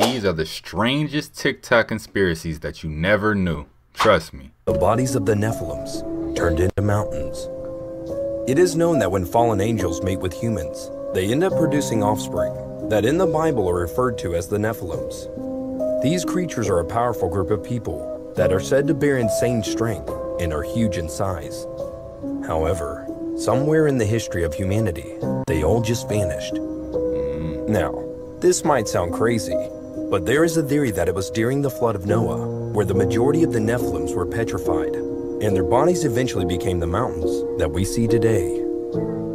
These are the strangest TikTok conspiracies that you never knew. Trust me. The bodies of the Nephilims turned into mountains. It is known that when fallen angels mate with humans, they end up producing offspring that in the Bible are referred to as the Nephilims. These creatures are a powerful group of people that are said to bear insane strength and are huge in size. However, somewhere in the history of humanity, they all just vanished. Now, this might sound crazy, but there is a theory that it was during the flood of Noah where the majority of the Nephilims were petrified, and their bodies eventually became the mountains that we see today.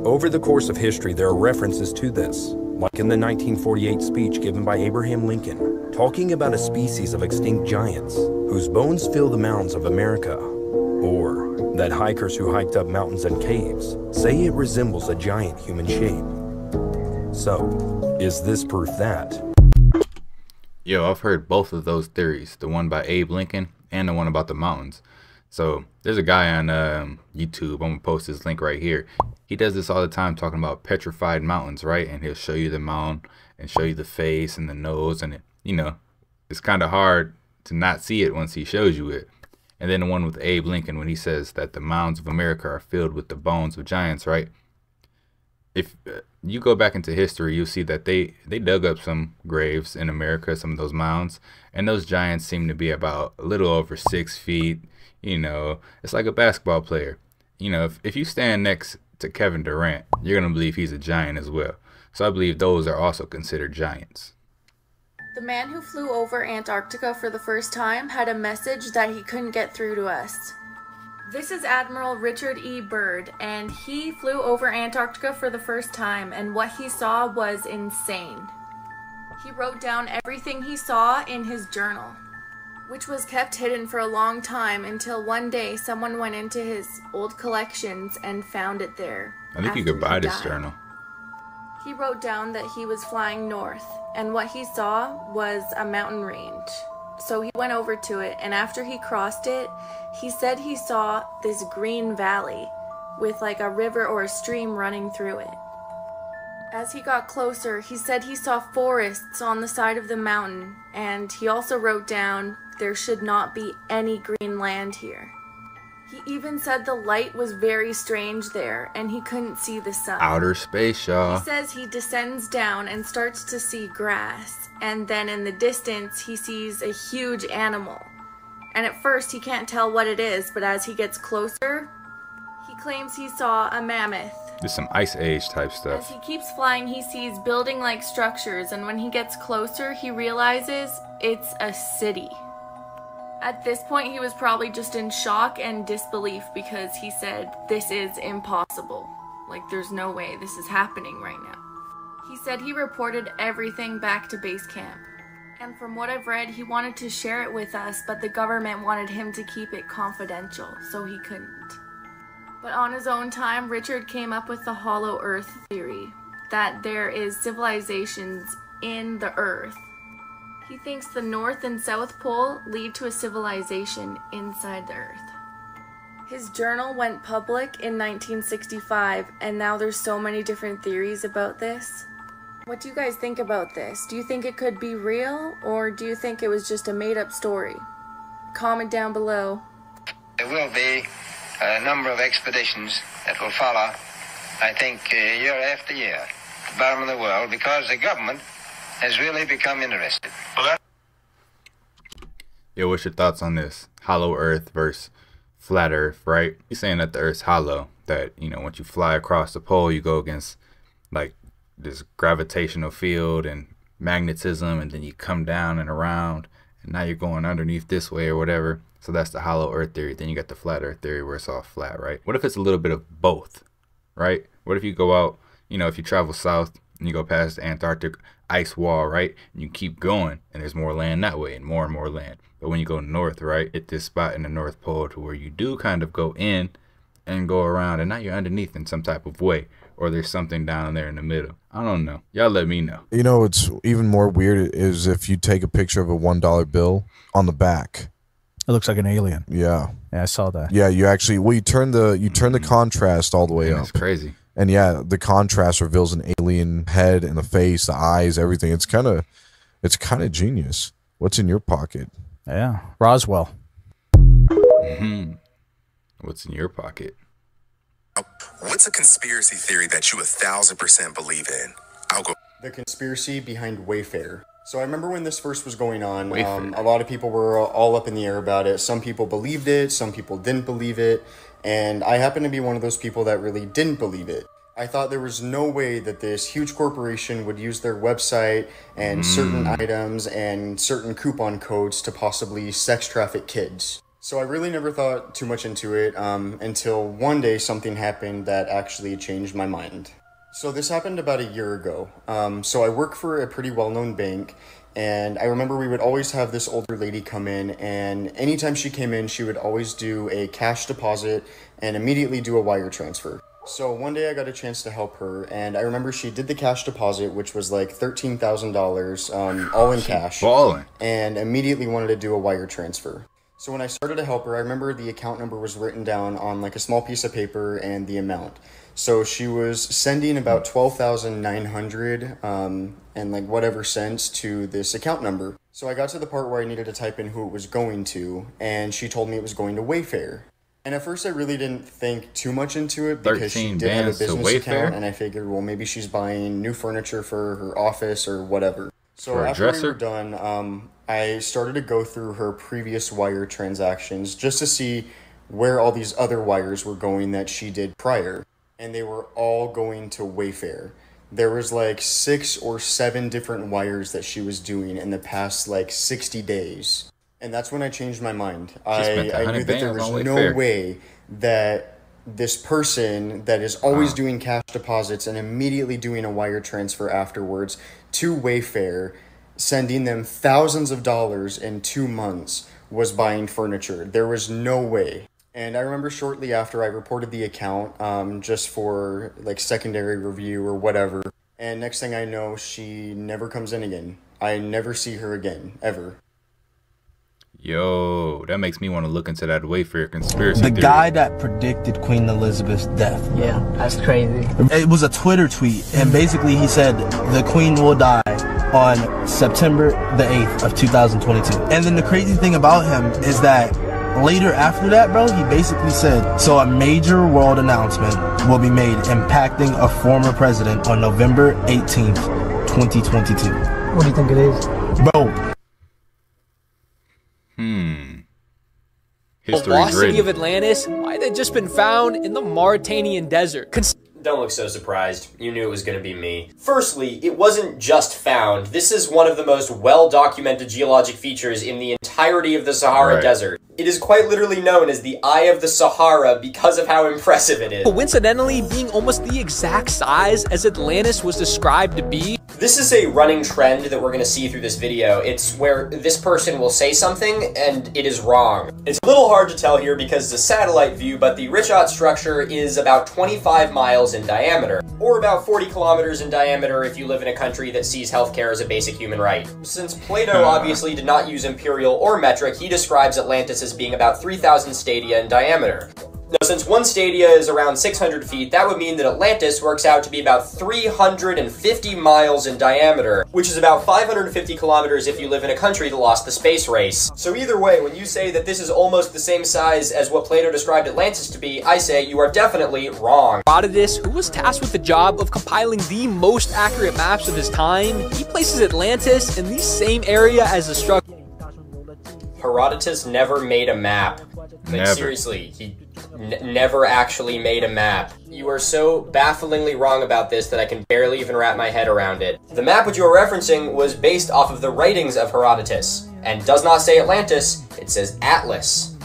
Over the course of history, there are references to this, like in the 1948 speech given by Abraham Lincoln, talking about a species of extinct giants whose bones fill the mounds of America, or that hikers who hiked up mountains and caves say it resembles a giant human shape. So, is this proof that? Yo, I've heard both of those theories, the one by Abe Lincoln and the one about the mountains. So there's a guy on um, YouTube. I'm gonna post his link right here. He does this all the time, talking about petrified mountains, right? And he'll show you the mountain and show you the face and the nose, and it, you know, it's kind of hard to not see it once he shows you it. And then the one with Abe Lincoln when he says that the mounds of America are filled with the bones of giants, right? If uh, you go back into history, you'll see that they they dug up some graves in America, some of those mounds, and those giants seem to be about a little over six feet. You know, it's like a basketball player. You know, if, if you stand next to Kevin Durant, you're gonna believe he's a giant as well. So I believe those are also considered giants. The man who flew over Antarctica for the first time had a message that he couldn't get through to us. This is Admiral Richard E. Byrd, and he flew over Antarctica for the first time, and what he saw was insane. He wrote down everything he saw in his journal, which was kept hidden for a long time until one day someone went into his old collections and found it there. I think you could buy this journal. He wrote down that he was flying north, and what he saw was a mountain range. So he went over to it, and after he crossed it, he said he saw this green valley with like a river or a stream running through it. As he got closer, he said he saw forests on the side of the mountain, and he also wrote down there should not be any green land here. He even said the light was very strange there, and he couldn't see the sun. Outer space, y'all. He says he descends down and starts to see grass, and then in the distance, he sees a huge animal. And at first, he can't tell what it is, but as he gets closer, he claims he saw a mammoth. This some ice age type stuff. As he keeps flying, he sees building like structures, and when he gets closer, he realizes it's a city. At this point, he was probably just in shock and disbelief because he said, This is impossible. Like, there's no way this is happening right now. He said he reported everything back to base camp. And from what I've read, he wanted to share it with us, but the government wanted him to keep it confidential, so he couldn't. But on his own time, Richard came up with the hollow earth theory that there is civilizations in the earth. He thinks the North and South Pole lead to a civilization inside the earth. His journal went public in 1965, and now there's so many different theories about this. What do you guys think about this? Do you think it could be real, or do you think it was just a made up story? Comment down below. There will be a number of expeditions that will follow, I think, uh, year after year, the bottom of the world because the government has really become interested. Yo, what's your thoughts on this? Hollow Earth versus flat Earth, right? He's saying that the Earth's hollow. That you know, once you fly across the pole, you go against like this gravitational field and magnetism, and then you come down and around, and now you're going underneath this way or whatever. So that's the hollow Earth theory. Then you got the flat Earth theory where it's all flat, right? What if it's a little bit of both, right? What if you go out, you know, if you travel south and you go past the Antarctic ice wall, right? And you keep going and there's more land that way and more and more land. But when you go north, right, at this spot in the North Pole to where you do kind of go in and go around and now you're underneath in some type of way. Or there's something down there in the middle. I don't know. Y'all let me know. You know, it's even more weird is if you take a picture of a one dollar bill on the back. It looks like an alien. Yeah, Yeah, I saw that. yeah. You actually, well, you turn the you turn the contrast all the way And up, it's crazy. And yeah, the contrast reveals an alien head and the face, the eyes, everything. It's kind of, It's kind of genius. What's in your pocket? Yeah. Roswell. What's in your pocket? What's a conspiracy theory that you a thousand percent believe in? I'll go. the conspiracy behind Wayfair. So I remember when this first was going on, um, a lot of people were all up in the air about it. Some people believed it, some people didn't believe it, and I happen to be one of those people that really didn't believe it. I thought there was no way that this huge corporation would use their website and certain items and certain coupon codes to possibly sex traffic kids. So I really never thought too much into it um, until one day something happened that actually changed my mind. So this happened about a year ago. Um, so I work for a pretty well-known bank, and I remember we would always have this older lady come in, and anytime she came in, she would always do a cash deposit and immediately do a wire transfer. So one day I got a chance to help her, and I remember she did the cash deposit, which was like thirteen thousand dollars, um, all in cash Balling. and immediately wanted to do a wire transfer. So when I started to help her, I remember the account number was written down on like a small piece of paper and the amount. So she was sending about twelve thousand nine hundred um, and like whatever cents to this account number. So I got to the part where I needed to type in who it was going to, and she told me it was going to Wayfair. And at first, I really didn't think too much into it because she 13 did have a business account, and I figured, well, maybe she's buying new furniture for her office or whatever. So For after we were done, um, I started to go through her previous wire transactions just to see where all these other wires were going that she did prior, and they were all going to Wayfair. There was like six or seven different wires that she was doing in the past like sixty days, and that's when I changed my mind. I, I knew that there was no Wayfair. way that this person that is always doing cash deposits and immediately doing a wire transfer afterwards to Wayfair, sending them thousands of dollars in two months, was buying furniture. There was no way. And I remember shortly after I reported the account, um, just for like secondary review or whatever. And next thing I know, she never comes in again. I never see her again, ever. Yo, that makes me want to look into that Wayfair conspiracy The theory. guy that predicted Queen Elizabeth's death. Yeah, that's crazy. It was a Twitter tweet, and basically he said the Queen will die on September the 8th of 2022. And then the crazy thing about him is that later after that, bro, he basically said, so a major world announcement will be made impacting a former president on November 18th, 2022. What do you think it is? Bro, Hmm. The lost city of. Atlantis might have just been found in the Mauritanian desert. Cons- Don't look so surprised. You knew it was going to be me. Firstly, it wasn't just found. This is one of the most well documented geologic features in the entirety of the Sahara Right. Desert. It is quite literally known as the Eye of the Sahara because of how impressive it is. coincidentally being almost the exact size as Atlantis was described to be. This is a running trend that we're going to see through this video. It's where this person will say something and it is wrong. It's a little hard to tell here because it's a satellite view, but the Richat structure is about 25 miles in diameter, or about 40 kilometers in diameter if you live in a country that sees healthcare as a basic human right. Since Plato obviously did not use imperial or metric, he describes Atlantis as being about 3,000 stadia in diameter. Now, since one stadia is around 600 feet, that would mean that Atlantis works out to be about 350 miles in diameter, which is about 550 kilometers if you live in a country that lost the space race. So either way, when you say that this is almost the same size as what Plato described Atlantis to be, I say you are definitely wrong. Herodotus, who was tasked with the job of compiling the most accurate maps of his time, he places Atlantis in the same area as the structure. Herodotus never made a map. Like, Never. seriously, he never actually made a map. You are so bafflingly wrong about this that I can barely even wrap my head around it. The map which you are referencing was based off of the writings of Herodotus, and does not say Atlantis, it says Atlas.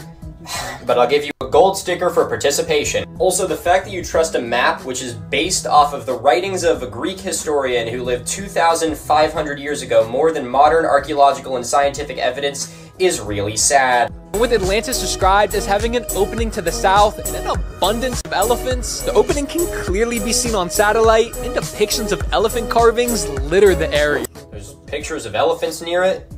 But I'll give you a gold sticker for participation. Also, the fact that you trust a map which is based off of the writings of a Greek historian who lived 2,500 years ago more than modern archaeological and scientific evidence is really sad. With Atlantis described as having an opening to the south and an abundance of elephants, the opening can clearly be seen on satellite, and depictions of elephant carvings litter the area. There's pictures of elephants near it.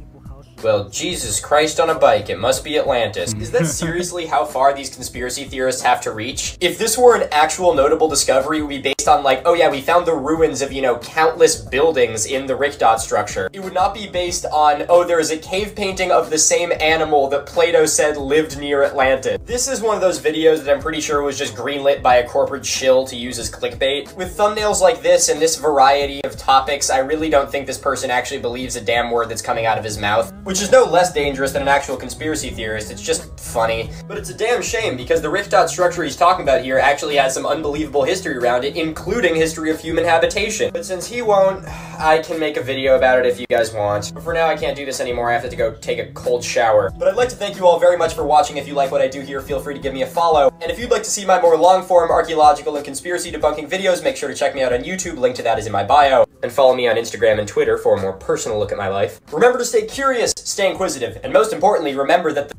Well, Jesus Christ on a bike, it must be Atlantis. Mm. Is that seriously how far these conspiracy theorists have to reach? If this were an actual notable discovery, we'd be based on like, oh yeah, we found the ruins of, you know, countless buildings in the Richat structure. It would not be based on, oh, there is a cave painting of the same animal that Plato said lived near Atlantis. This is one of those videos that I'm pretty sure was just greenlit by a corporate shill to use as clickbait. With thumbnails like this and this variety of topics, I really don't think this person actually believes a damn word that's coming out of his mouth, which is no less dangerous than an actual conspiracy theorist. It's just funny. But it's a damn shame because the Richat structure he's talking about here actually has some unbelievable history around it, including history of human habitation. But since he won't, I can make a video about it if you guys want. But for now, I can't do this anymore. I have to go take a cold shower. But I'd like to thank you all very much for watching. If you like what I do here, feel free to give me a follow. And if you'd like to see my more long-form archaeological and conspiracy debunking videos, make sure to check me out on YouTube. Link to that is in my bio. And follow me on Instagram and Twitter for a more personal look at my life. Remember to stay curious, stay inquisitive, and most importantly, remember that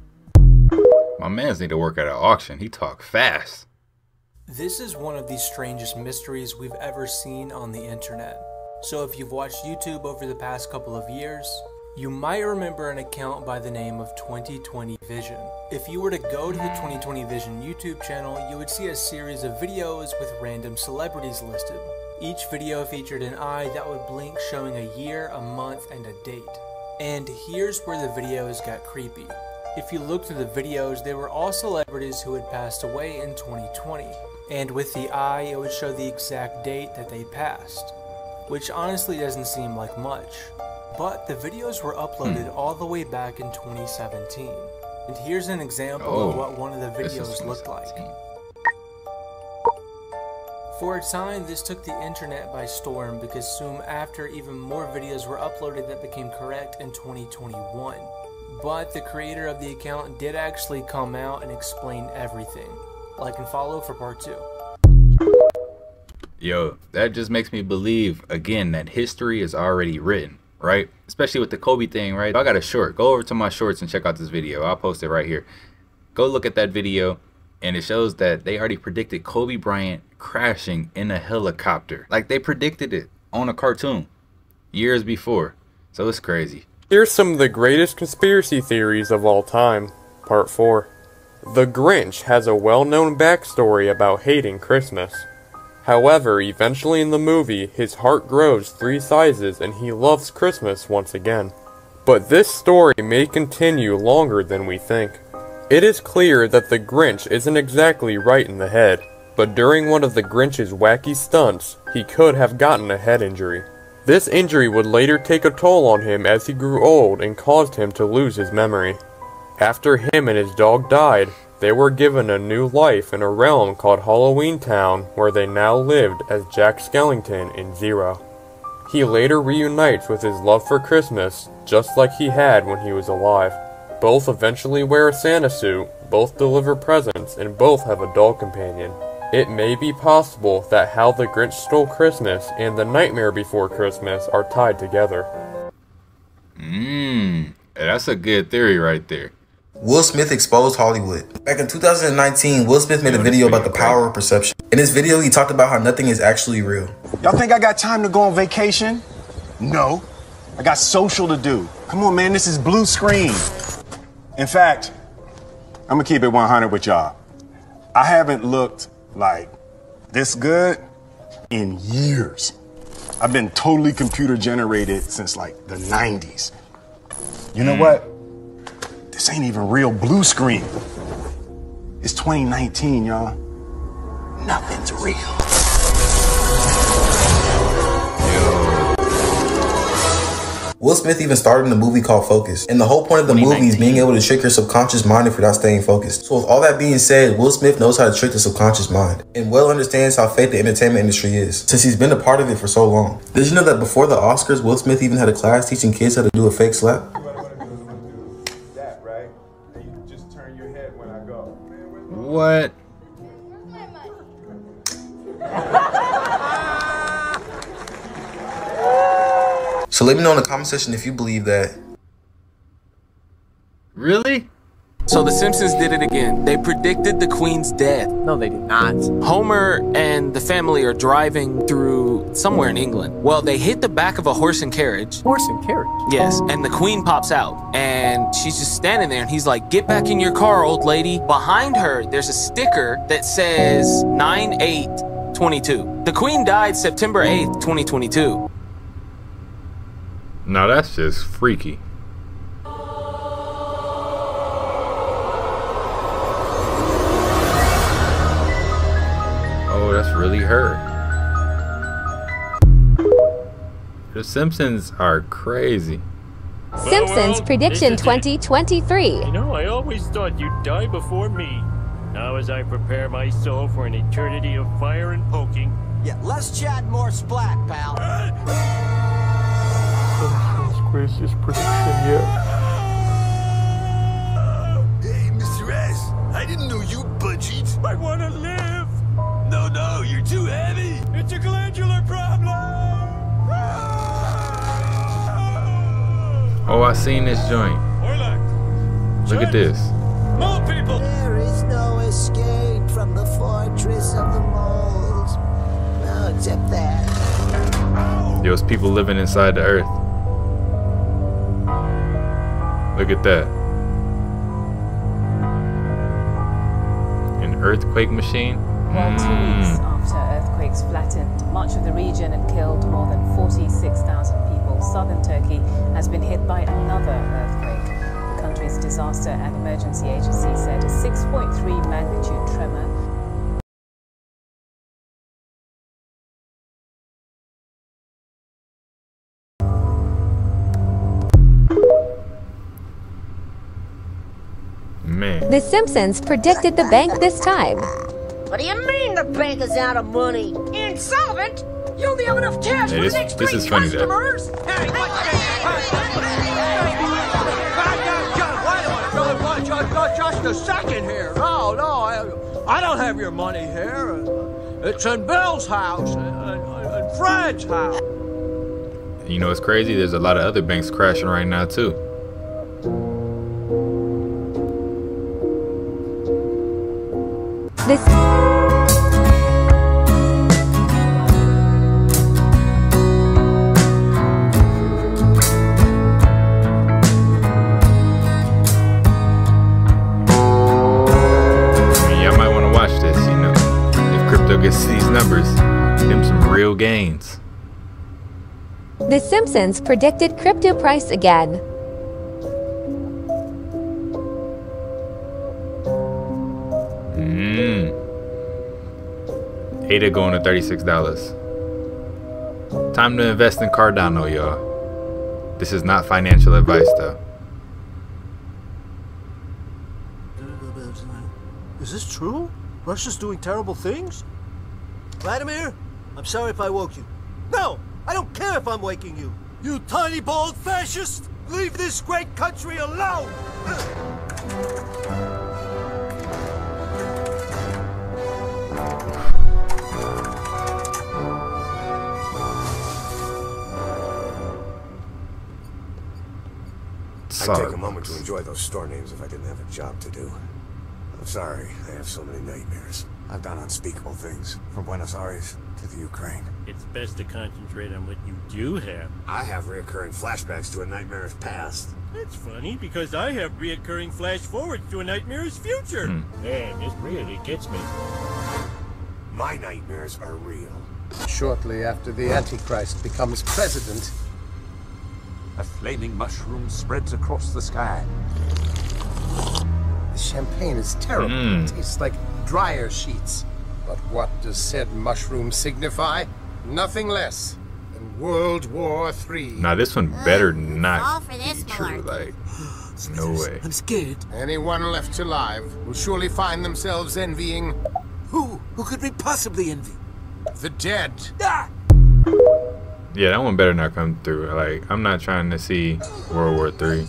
My mans need to work at an auction. He talk fast. This is one of the strangest mysteries we've ever seen on the internet. So if you've watched YouTube over the past couple of years, you might remember an account by the name of 2020 Vision. If you were to go to the 2020 Vision YouTube channel, you would see a series of videos with random celebrities listed. Each video featured an eye that would blink showing a year, a month, and a date. And here's where the videos got creepy. If you look through the videos, they were all celebrities who had passed away in 2020. And with the eye, it would show the exact date that they passed. Which honestly doesn't seem like much. But the videos were uploaded all the way back in 2017. And here's an example of Oh, what one of the videos looked like. For a time, this took the internet by storm because soon after, even more videos were uploaded that became correct in 2021. But the creator of the account did actually come out and explain everything. Like and follow for part 2. Yo, that just makes me believe again that history is already written, right? Especially with the Kobe thing, right? I got a short. Go over to my shorts and check out this video. I'll post it right here. Go look at that video, and it shows that they already predicted Kobe Bryant crashing in a helicopter. Like they predicted it on a cartoon years before. So it's crazy. Here's some of the greatest conspiracy theories of all time. Part 4. The Grinch has a well known backstory about hating Christmas. However, eventually in the movie, his heart grows three sizes and he loves Christmas once again. But this story may continue longer than we think. It is clear that the Grinch isn't exactly right in the head, but during one of the Grinch's wacky stunts, he could have gotten a head injury. This injury would later take a toll on him as he grew old and caused him to lose his memory. After him and his dog died, they were given a new life in a realm called Halloween Town where they now lived as Jack Skellington and Zero. He later reunites with his love for Christmas, just like he had when he was alive. Both eventually wear a Santa suit, both deliver presents, and both have a doll companion. It may be possible that How the Grinch Stole Christmas and The Nightmare Before Christmas are tied together. Mmm, that's a good theory right there. Will Smith exposed Hollywood. Back in 2019, Will Smith made a video about the power of perception. In this video, he talked about how nothing is actually real. Y'all think I got time to go on vacation? No. I got social to do. Come on, man, this is blue screen. In fact, I'm gonna keep it 100 with y'all. I haven't looked like this good in years. I've been totally computer generated since like the 90s. You know what? This ain't even real blue screen. It's 2019, y'all. Nothing's real. Will Smith even starred in a movie called Focus. And the whole point of the movie is being able to trick your subconscious mind if you're not staying focused. So with all that being said, Will Smith knows how to trick the subconscious mind and well understands how fake the entertainment industry is, since he's been a part of it for so long. Did you know that before the Oscars, Will Smith even had a class teaching kids how to do a fake slap? What? So let me know in the comment section if you believe that. Really? So the Simpsons did it again. They predicted the Queen's death. No, they did not. Homer and the family are driving through somewhere in England. Well, they hit the back of a horse and carriage. Horse and carriage? Yes. And the Queen pops out and she's just standing there and he's like, Get back in your car, old lady. Behind her, there's a sticker that says 9 8 22. The Queen died September 8th, 2022. Now that's just freaky. Really her. The Simpsons are crazy. Simpsons Prediction 2023. You know, I always thought you'd die before me. Now, as I prepare my soul for an eternity of fire and poking. Yeah, less chat, more splat, pal. Simpsons Craziest prediction yet. Hey, Mr. S, I didn't know you budgied. I want to live. No, no, you're too heavy. It's a glandular problem. Oh, I seen this joint. Look at this. More people. There is no escape from the fortress of the moles. No, except that. There's people living inside the earth. Look at that. An earthquake machine? Well, two weeks Mm. after earthquakes flattened much of the region and killed more than 46,000 people, southern Turkey has been hit by another earthquake. The country's disaster and emergency agency said a 6.3 magnitude tremor Man. The Simpsons predicted the bank this time. What do you mean the bank is out of money? Insolvent? You only have enough cash Hey, for this- the next this three is funny, though. customers? Hey, Just a second here. No, no, I, I don't have your money here. It's in Bill's house and, and, and Fred's house. You know what's crazy? There's a lot of other banks crashing right now too. Crypto gets these numbers, them some real gains. The Simpsons predicted crypto price again. ADA going to $36. Time to invest in Cardano, y'all. This is not financial advice, though. Is this true? Russia's doing terrible things? Vladimir, I'm sorry if I woke you. No, I don't care if I'm waking you. You tiny bald fascist! Leave this great country alone! I'd take a moment to enjoy those store names if I didn't have a job to do. I'm sorry, I have so many nightmares. I've done unspeakable things, from Buenos Aires to the Ukraine. It's best to concentrate on what you do have. I have reoccurring flashbacks to a nightmarish past. It's funny because I have reoccurring flash forwards to a nightmare's future. Hmm. Man, this really gets me. My nightmares are real. Shortly after the Antichrist becomes president, A flaming mushroom spreads across the sky. the champagne is terrible. Mm. It tastes like dryer sheets. But what does said mushroom signify? Nothing less than World War III. Now this one better all not for be this true. Like, no way. I'm scared. Anyone left alive will surely find themselves envying. Who? Who could we possibly envy? The dead. Yeah, that one better not come through. Like, I'm not trying to see World War Three.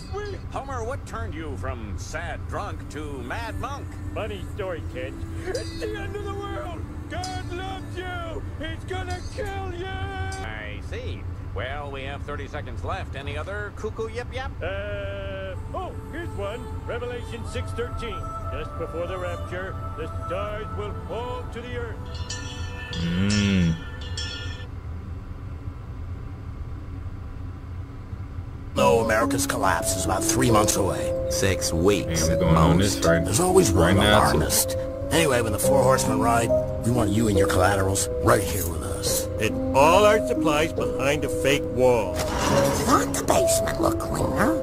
Homer, what turned you from sad drunk to mad monk? Funny story, kid. It's the end of the world. God loves you. He's gonna kill you. I see. Well, we have 30 seconds left. Any other cuckoo yip yap? Uh, oh, here's one. Revelation 6:13. Just before the rapture, the stars will fall to the earth. America's collapse is about three months away. Six weeks We're at going on most. this right There's always right one now, too. alarmist. Anyway, when the four horsemen ride, We want you and your collaterals right here with us. And all our supplies behind a fake wall. Want the basement look cleaner?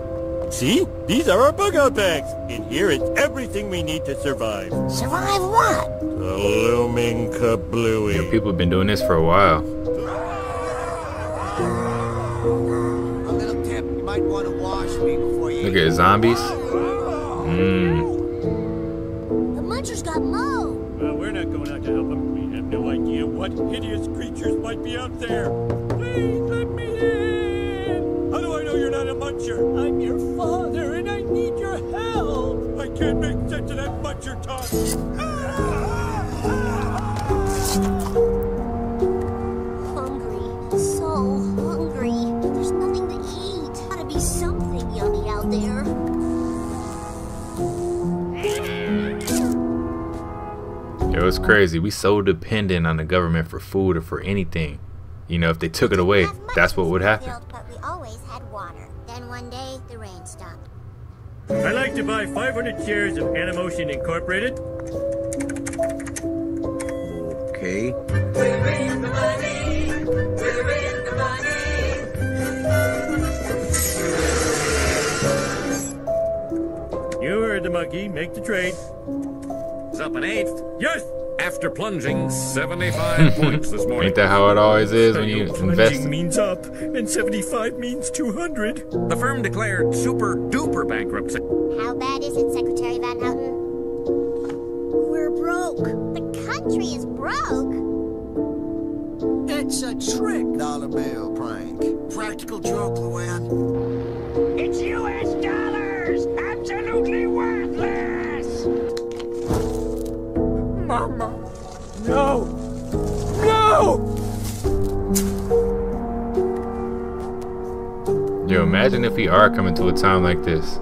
See? These are our bug out bags. In here is everything we need to survive. Survive what? The looming kablooey. Yeah, people have been doing this for a while. Look at zombies. Mmm. The munchers got Mo. Well, we're not going out to help them. We have no idea what hideous creatures might be out there. Please let me in. How do I know you're not a muncher? I'm your father, and I need your help. I can't make sense of that muncher talk. It's crazy. We so dependent on the government for food or for anything. You know, if they took it away, that's what would happen. But we always had water. Then one day, the rain stopped. I'd like to buy 500 shares of Animotion Incorporated. Okay. You heard the monkey. Make the trade. It's up an eighth. Yes! After plunging 75 points this morning. Ain't that how it always is when you Plunging means up, and 75 means 200. The firm declared super duper bankruptcy. How bad is it, Secretary Van Houten? We're broke. The country is broke. It's a trick. Dollar bill prank. Practical joke, Luann. It's U.S. dollars. Mama. No. No! Yo, imagine if we are coming to a time like this,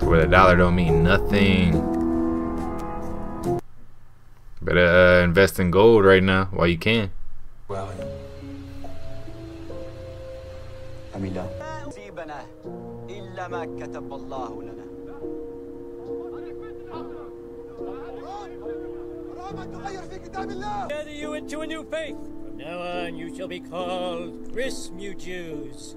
where the dollar don't mean nothing. Better uh, invest in gold right now while you can. أميلا نصيبنا إلا ما كتب الله لنا Gather you into a new faith. From now on, you shall be called Chrismu Jews.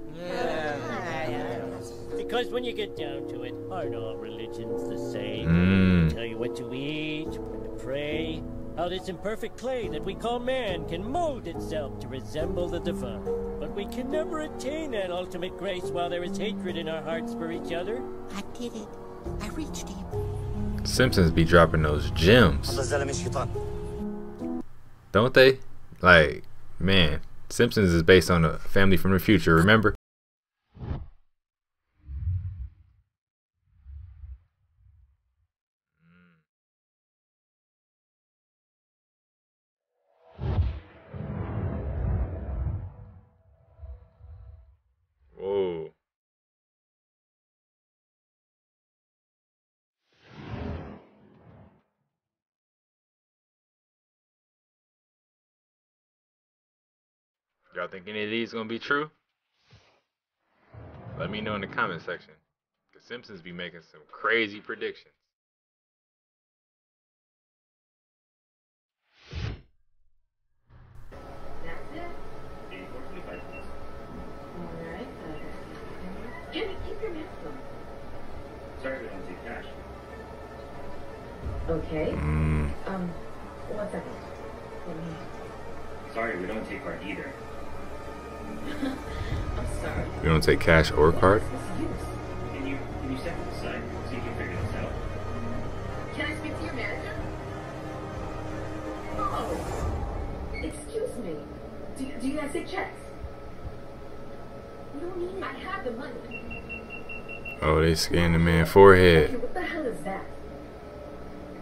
Because when you get down to it, aren't all religions the same? Mm. Tell you what to eat, when to pray, how this imperfect clay that we call man can mold itself to resemble the divine. But we can never attain that ultimate grace while there is hatred in our hearts for each other. I did it. I reached him. Simpsons be dropping those gems. Don't they? Like, man, Simpsons is based on a family from the future, remember? Y'all think any of these gonna be true? Let me know in the comment section. The Simpsons be making some crazy predictions. Sorry, we don't take cash. Okay. Mm. Um, one second. Let. Sorry, we don't take card either. I'm sorry. You don't take cash or card? Can you can you step the side so you can figure this out? Can I speak to your manager? Oh. Excuse me. Do, do you guys take checks? You need. I have the money. Oh, they scanned the man Okay, forehead. what the hell is that?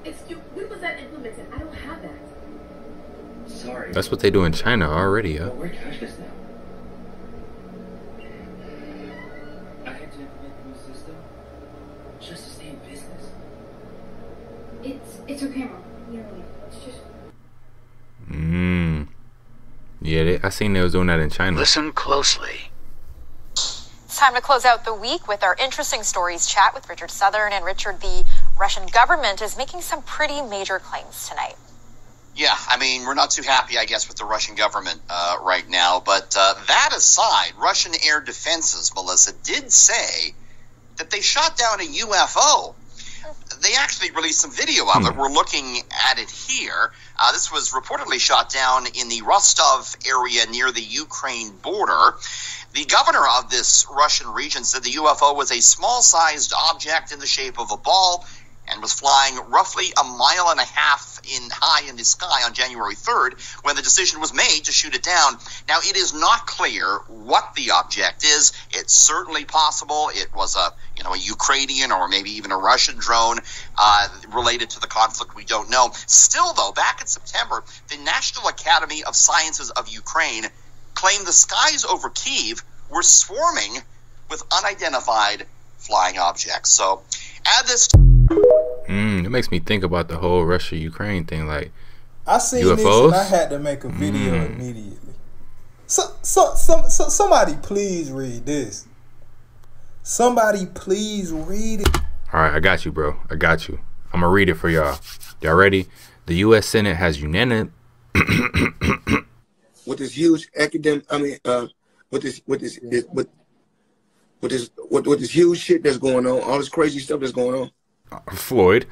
Excuse when was that implemented? I don't have that. Sorry. That's what they do in China already, yo. But we're cashless now. Just to stay in business. It's it's okay, mom. Literally, it's just. Mmm. Yeah, they, I seen they was doing that in China. Listen closely. It's time to close out the week with our interesting stories chat with Richard Southern. And Richard, the Russian government is making some pretty major claims tonight. Yeah, I mean, we're not too happy, I guess, with the Russian government uh, right now. But uh, that aside, Russian air defenses, Melissa, did say that they shot down a UFO. They actually released some video of it. We're looking at it here. Uh, this was reportedly shot down in the Rostov area near the Ukraine border. The governor of this Russian region said the UFO was a small sized object in the shape of a ball and was flying roughly a mile and a half in high in the sky on January 3rd when the decision was made to shoot it down. Now it is not clear what the object is. It's certainly possible it was a you know a Ukrainian or maybe even a Russian drone uh, related to the conflict. We don't know. Still though, back in September, the National Academy of Sciences of Ukraine claimed the skies over Kiev were swarming with unidentified flying objects. So add this. Mm, it makes me think about the whole Russia Ukraine thing. Like, I seen UFOs? this and I had to make a video Mm. immediately. So, so, some, so, somebody please read this. Somebody please read it. All right, I got you, bro. I got you. I'm gonna read it for y'all. Y'all ready? The U.S. Senate has unanimous. with this huge academic, I mean, uh, with this, with this, with, with this, with, with this huge shit that's going on, all this crazy stuff that's going on. Floyd,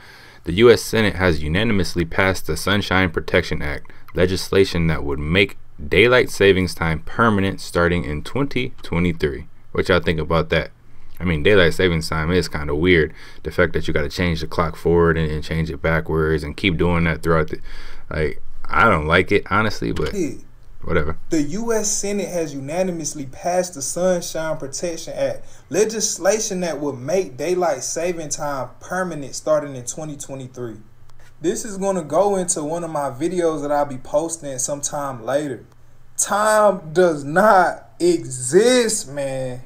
the U.S. Senate has unanimously passed the Sunshine Protection Act, legislation that would make daylight savings time permanent starting in 2023. What y'all think about that? I mean, daylight savings time is kind of weird. The fact that you got to change the clock forward and, and change it backwards and keep doing that throughout the, like, I don't like it honestly, but whatever. The U.S. Senate has unanimously passed the Sunshine Protection Act, legislation that would make daylight saving time permanent starting in 2023. This is going to go into one of my videos that I'll be posting sometime later. Time does not exist, man.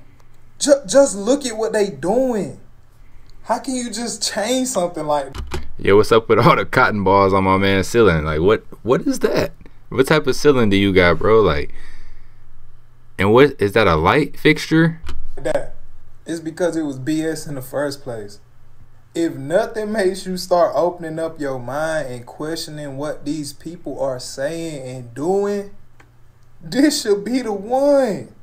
Ju- just look at what they doing. How can you just change something like Yo, what's up with all the cotton balls on my man's ceiling? Like, what? What is that? What type of ceiling do you got, bro? Like, and what is that? A light fixture? that? It's because it was BS in the first place. If nothing makes you start opening up your mind and questioning what these people are saying and doing, this should be the one.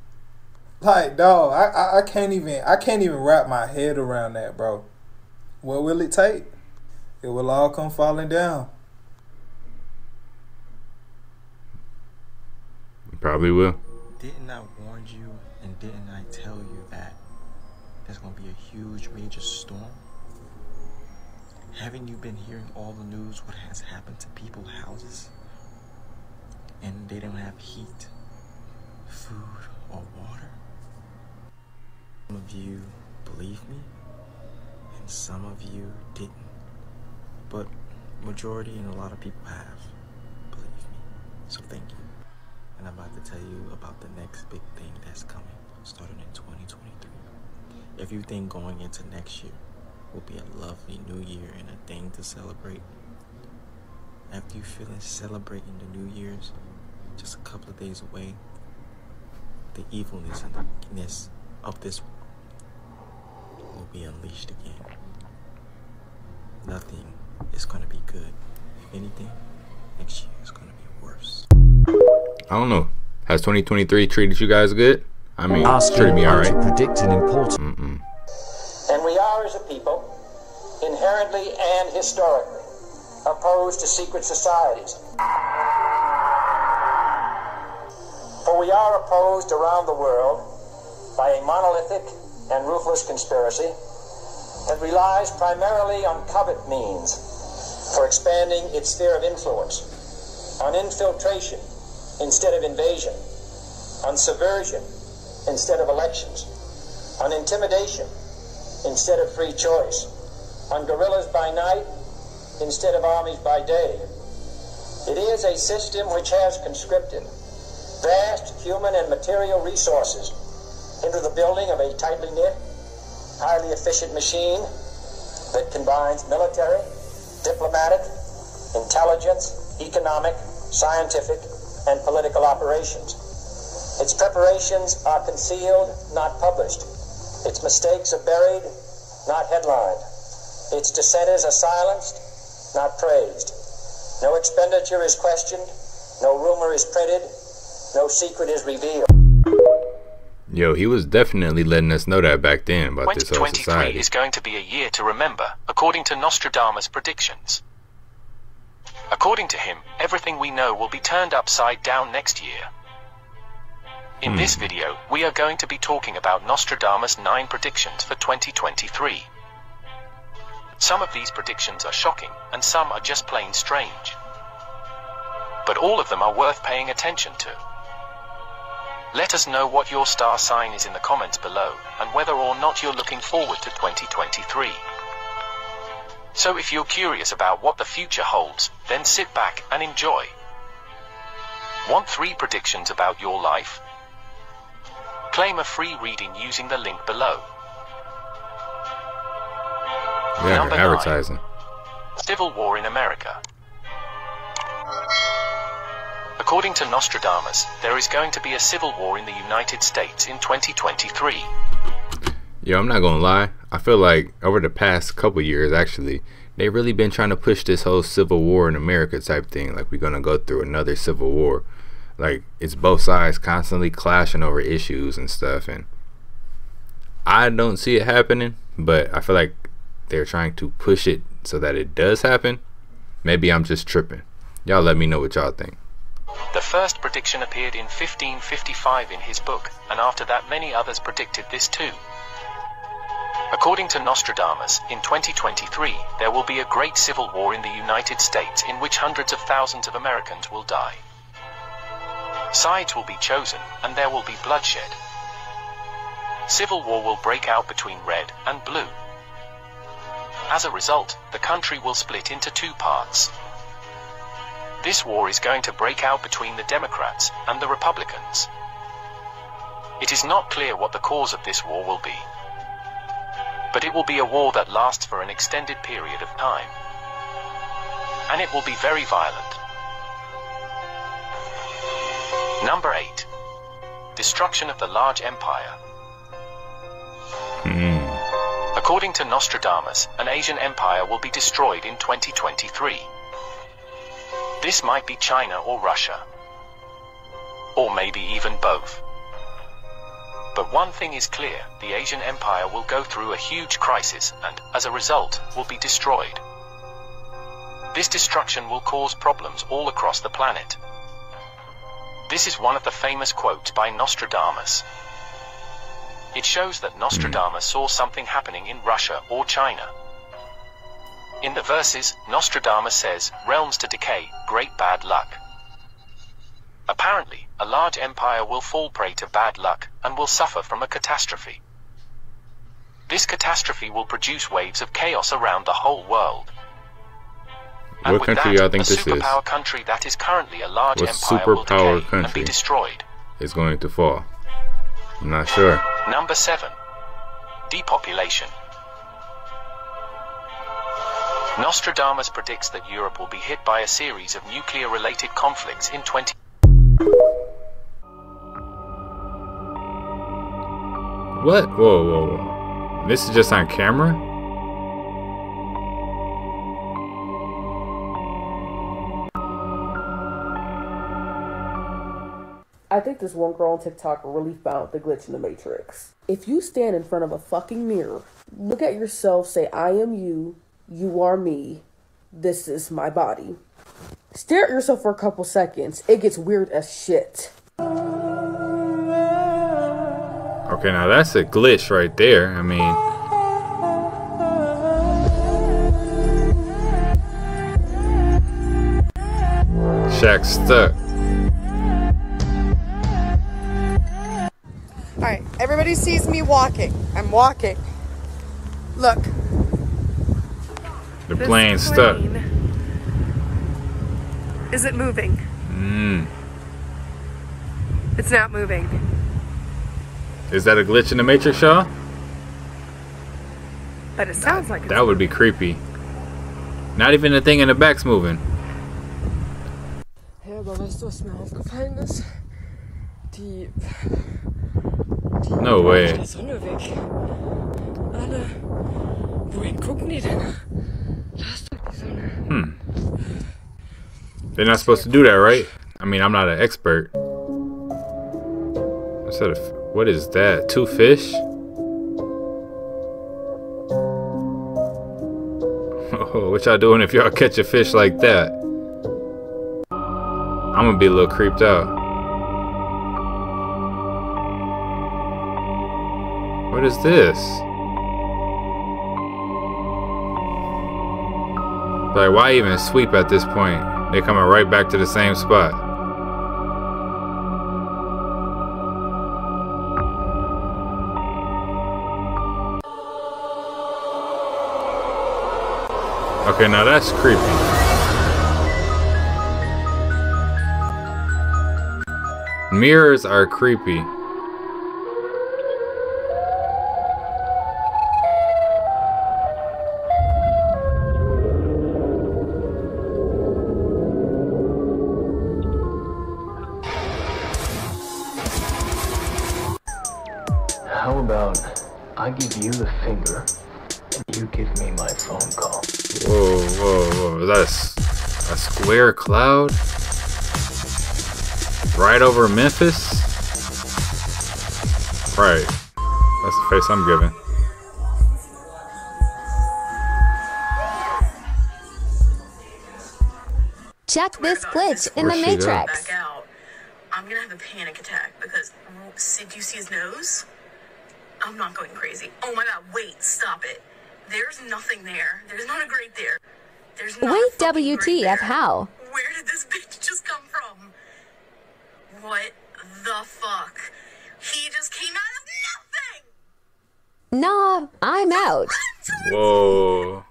Like, dog, I, I, I can't even I can't even wrap my head around that, bro. What will it take? It will all come falling down. Probably will. Didn't I warn you and didn't I tell you that there's gonna be a huge major storm? Haven't you been hearing all the news what has happened to people's houses? And they don't have heat, food, or water? Some of you believe me, and some of you didn't. But majority and a lot of people have believed me. So thank you. And I'm about to tell you about the next big thing that's coming, starting in 2023. Everything going into next year will be a lovely new year and a thing to celebrate. After you finish celebrating the New Year's, just a couple of days away, the evilness and the wickedness of this will be unleashed again. Nothing is going to be good. If anything, next year is going to be worse. I don't know. Has 2023 treated you guys good? I mean, Ask treated me you all how right. to predict an important. Mm-mm. And we are, as a people, inherently and historically opposed to secret societies. For we are opposed around the world by a monolithic and ruthless conspiracy that relies primarily on covert means for expanding its sphere of influence, on infiltration instead of invasion, on subversion instead of elections, on intimidation instead of free choice, on guerrillas by night instead of armies by day. It is a system which has conscripted vast human and material resources into the building of a tightly knit, highly efficient machine that combines military, diplomatic, intelligence, economic, scientific, and political operations. Its preparations are concealed, not published. Its mistakes are buried, not headlined. Its dissenters are silenced, not praised. No expenditure is questioned, no rumor is printed, no secret is revealed. Yo, he was definitely letting us know that back then about this whole society. 2023 is going to be a year to remember, according to Nostradamus' predictions. According to him, everything we know will be turned upside down next year. In this hmm. video, we are going to be talking about Nostradamus' 9 predictions for 2023. Some of these predictions are shocking, and some are just plain strange. But all of them are worth paying attention to. Let us know what your star sign is in the comments below, and whether or not you're looking forward to 2023. So if you're curious about what the future holds, then sit back and enjoy. Want three predictions about your life? Claim a free reading using the link below. Yeah, Number they're nine. advertising. Civil War in America. According to Nostradamus, there is going to be a civil war in the United States in 2023. Yo, I'm not gonna lie. I feel like over the past couple years, actually, they've really been trying to push this whole civil war in America type thing. Like we're gonna go through another civil war. Like it's both sides constantly clashing over issues and stuff. And I don't see it happening, but I feel like they're trying to push it so that it does happen. Maybe I'm just tripping. Y'all let me know what y'all think. The first prediction appeared in 1555 in his book, and after that many others predicted this too. According to Nostradamus, in 2023, there will be a great civil war in the United States in which hundreds of thousands of Americans will die. Sides will be chosen, and there will be bloodshed. Civil war will break out between red and blue. As a result, the country will split into two parts. This war is going to break out between the Democrats and the Republicans. It is not clear what the cause of this war will be. But it will be a war that lasts for an extended period of time. And it will be very violent. Number 8. Destruction of the Large Empire. Hmm. According to Nostradamus, an Asian empire will be destroyed in 2023. This might be China or Russia. Or maybe even both. But one thing is clear, the Asian empire will go through a huge crisis and, as a result, will be destroyed. This destruction will cause problems all across the planet. This is one of the famous quotes by Nostradamus. It shows that Nostradamus hmm. saw something happening in Russia or China. In the verses, Nostradamus says, realms to decay, great bad luck. Apparently, a large empire will fall prey to bad luck and will suffer from a catastrophe. This catastrophe will produce waves of chaos around the whole world. And What country that, think this is? superpower country that is currently a large What superpower country be destroyed. is going to fall? I'm not sure. Number 7. Depopulation. Nostradamus predicts that Europe will be hit by a series of nuclear related conflicts in 20. What? Whoa, whoa, whoa. This is just on camera? I think this one girl on TikTok really found the glitch in the Matrix. If you stand in front of a fucking mirror, look at yourself, say, I am you, you are me, this is my body. Stare at yourself for a couple seconds, it gets weird as shit. Okay, now that's a glitch right there. I mean, Shaq's stuck. Alright, everybody sees me walking. I'm walking. Look. The This plane's stuck. Is it moving? Mm. It's not moving. Is that a glitch in the Matrix, Shaw? But it sounds like That would be creepy. Not even the thing in the back's moving. Hey, aber weißt du, was mir aufgefallen ist? Die. die No way. Der Sonne weg. Alle. Wohin gucken die denn? Da ist doch die Sonne. Hm. They're not supposed to do that, right? I mean, I'm not an expert. Instead of what is that? Two fish? Oh, what y'all doing if y'all catch a fish like that? I'm gonna be a little creeped out. What is this? Like, why even sweep at this point? They're coming right back to the same spot. Okay, now that's creepy. Mirrors are creepy. Square cloud? Right over Memphis? Right. That's the face I'm giving. Check this glitch in the Where's she at? Matrix. back out, I'm gonna have a panic attack because see, do you see his nose? I'm not going crazy. Oh my god, wait, stop it. There's nothing there. There's not a grate there. There's not a Wait, fucking WTF, there. how? Where did this bitch just come from? What the fuck? He just came out of nothing! Nah, I'm out. Whoa.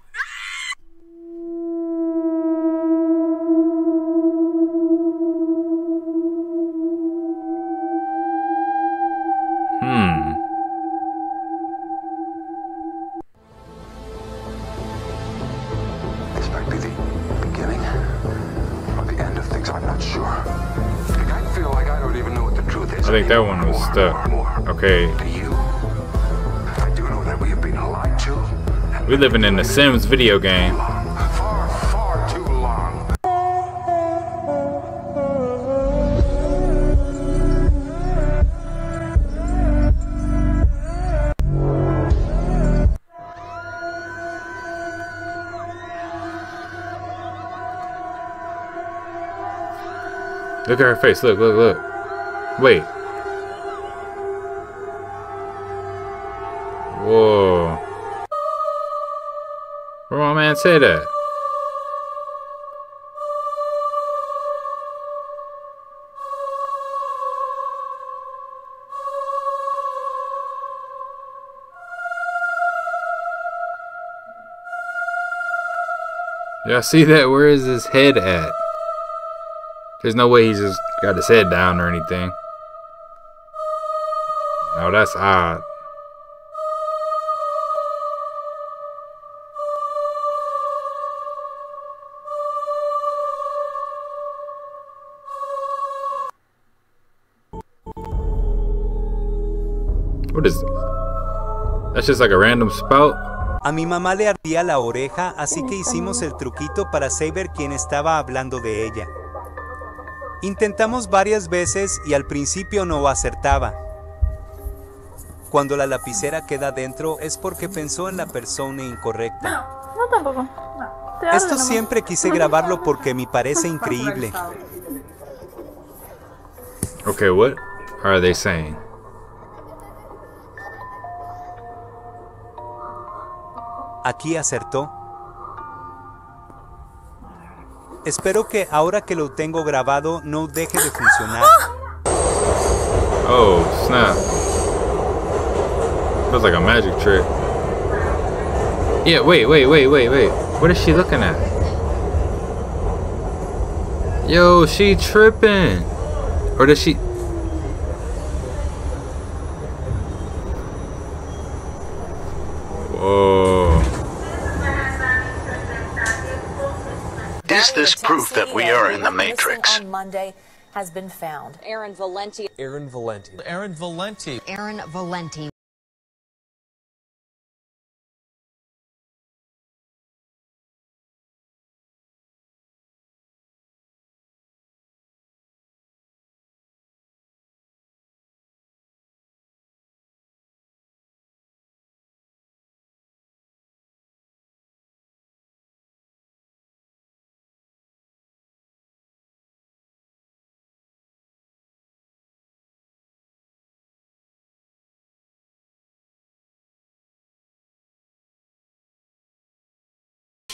That one was stuck. Okay. I do know that we have been lied to We living in the Sims video game. Look at her face. Look, look, look. Wait. Man? Y'all see that? Where is his head at? There's no way he's just got his head down or anything. No, that's odd. What is That's just like a random spout? A mi mamá le ardía la oreja, así que hicimos el truquito para saber quién estaba hablando de ella. Intentamos varias veces y al principio no acertaba. Cuando la lapicera queda dentro es porque pensó en la persona incorrecta. No, tampoco. No. Te hablo Esto siempre quise grabarlo porque me parece increíble. Okay, what are they saying? Aquí acertó. Espero que ahora que lo tengo grabado no deje de funcionar. Oh, snap. Feels like a magic trick. Yeah, wait, wait, wait, wait, wait. What is she looking at? Yo, she tripping. Or does she... we are in the Matrix? on Monday has been found. Erin Valenti. Erin Valenti. Erin Valenti. Erin Valenti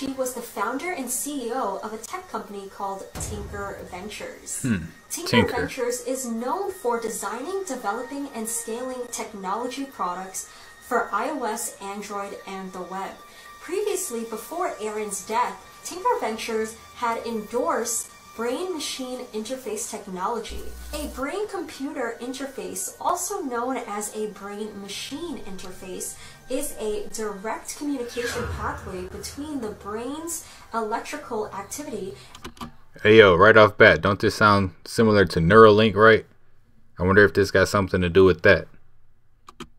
She was the founder and CEO of a tech company called Tinker Ventures. Hmm. Tinker, Tinker. Ventures is known for designing, developing, and scaling technology products for iOS, Android, and the web. Previously, before Erin's death, Tinker Ventures had endorsed brain machine interface technology. A brain computer interface, also known as a brain machine interface, is a direct communication pathway between the brain's electrical activity Hey yo, right off bat, don't this sound similar to Neuralink, right? I wonder if this got something to do with that.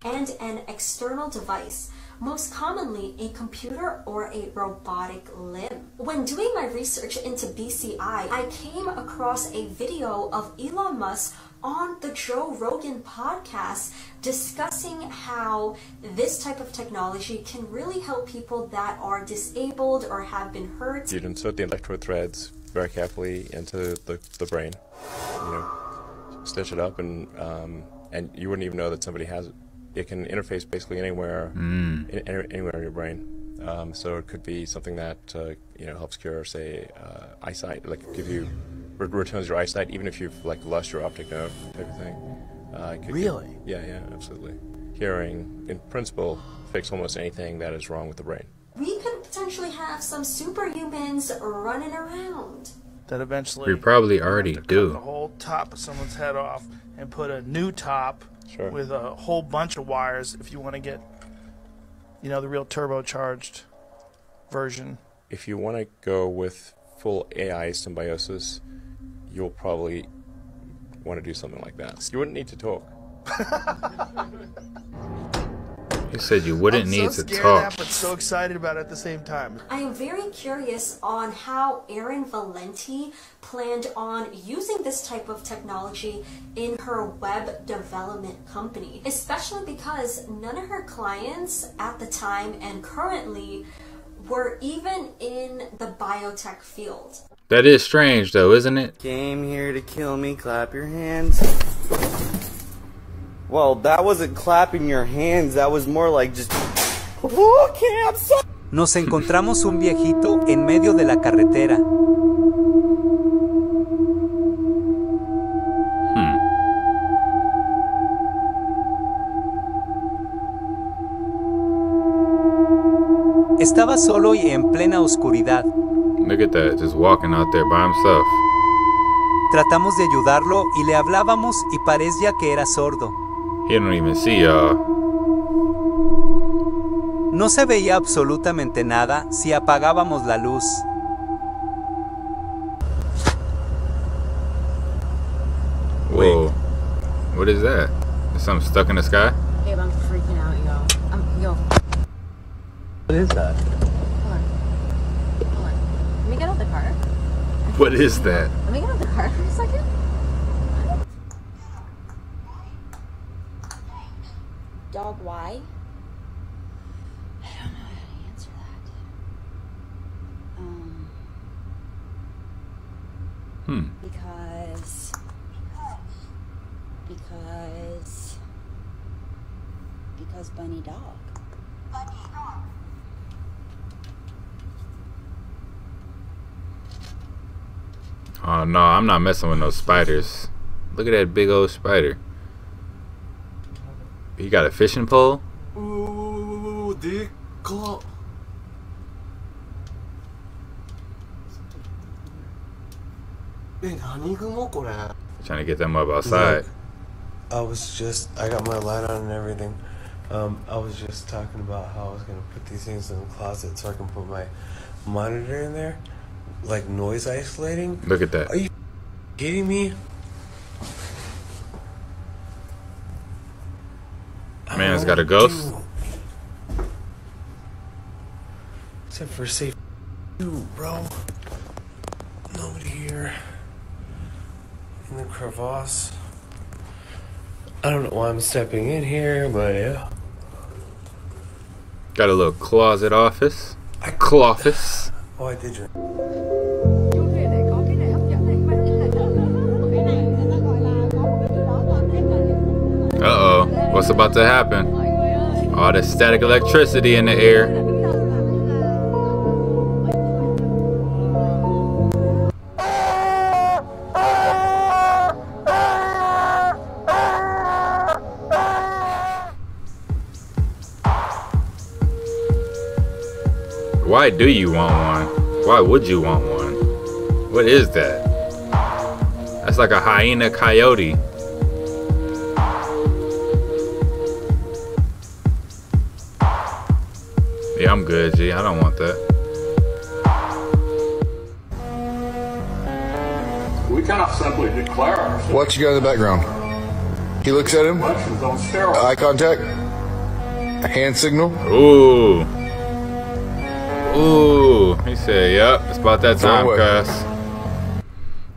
and an external device, most commonly a computer or a robotic limb. When doing my research into BCI, I came across a video of Elon Musk on the Joe Rogan podcast discussing how this type of technology can really help people that are disabled or have been hurt. You'd insert the electrode threads very carefully into the, the brain, you know, stitch it up, and um, and you wouldn't even know that somebody has it. It can interface basically anywhere, Mm. in, any- anywhere in your brain. Um, so it could be something that uh, you know helps cure, say, uh, eyesight, like give you re- returns your eyesight, even if you've like lost your optic nerve type of thing. Uh, it could- Really? yeah, yeah, absolutely. Hearing, in principle, fix almost anything that is wrong with the brain. We could potentially have some superhumans running around. That eventually We probably already the do. whole top of someone's head off and put a new top Sure. with a whole bunch of wires if you want to get, you know, the real turbocharged version. if you want to go with full AI symbiosis, you'll probably want to do something like that. You wouldn't need to talk. You said you wouldn't I'm need so to scared talk. of that, but so excited about it at the same time. I am very curious on how Erin Valenti planned on using this type of technology in her web development company, especially because none of her clients at the time and currently were even in the biotech field. That is strange though, isn't it? Came here to kill me, clap your hands. Well, that wasn't clapping your hands, that was more like just. Okay, I'm so. Nos encontramos un viejito en medio de la carretera. Estaba solo y en plena oscuridad. Look at that, just walking out there by himself. Tratamos de ayudarlo y le hablábamos y parecía que era sordo. He don't even see y'all. No se veía absolutamente nada si apagábamos la luz. Whoa. What is that? Is something stuck in the sky? Babe, I'm freaking out, yo. I'm, yo, What is that? What is that? Let me get out of the car for a second. Dog, why? I don't know how to answer that. Um, Hmm. because. Because. Because Bunny Dog. Oh no, I'm not messing with no spiders. Look at that big old spider. He got a fishing pole. Ooh, dick claw. Trying to get them up outside. I was just, I got my light on and everything. Um, I was just talking about how I was going to put these things in the closet so I can put my monitor in there like noise isolating. Look at that. Are you kidding me? Man's got a ghost. Except for safe, you, bro. Nobody here. In the crevasse. I don't know why I'm stepping in here, but yeah. Got a little closet office. Cloffice. Ôi, tiêu chuẩn. Uh-oh, what's about to happen? All the static electricity in the air. Why do you want one? Why would you want one? What is that? That's like a hyena coyote. Yeah, I'm good, G. I don't want that. We cannot simply declare ourselves Watch you guy in the background. He looks at him. elections on steroids. Eye contact. A hand signal. Ooh. Ooh. He said, yep, it's about that time, cuz.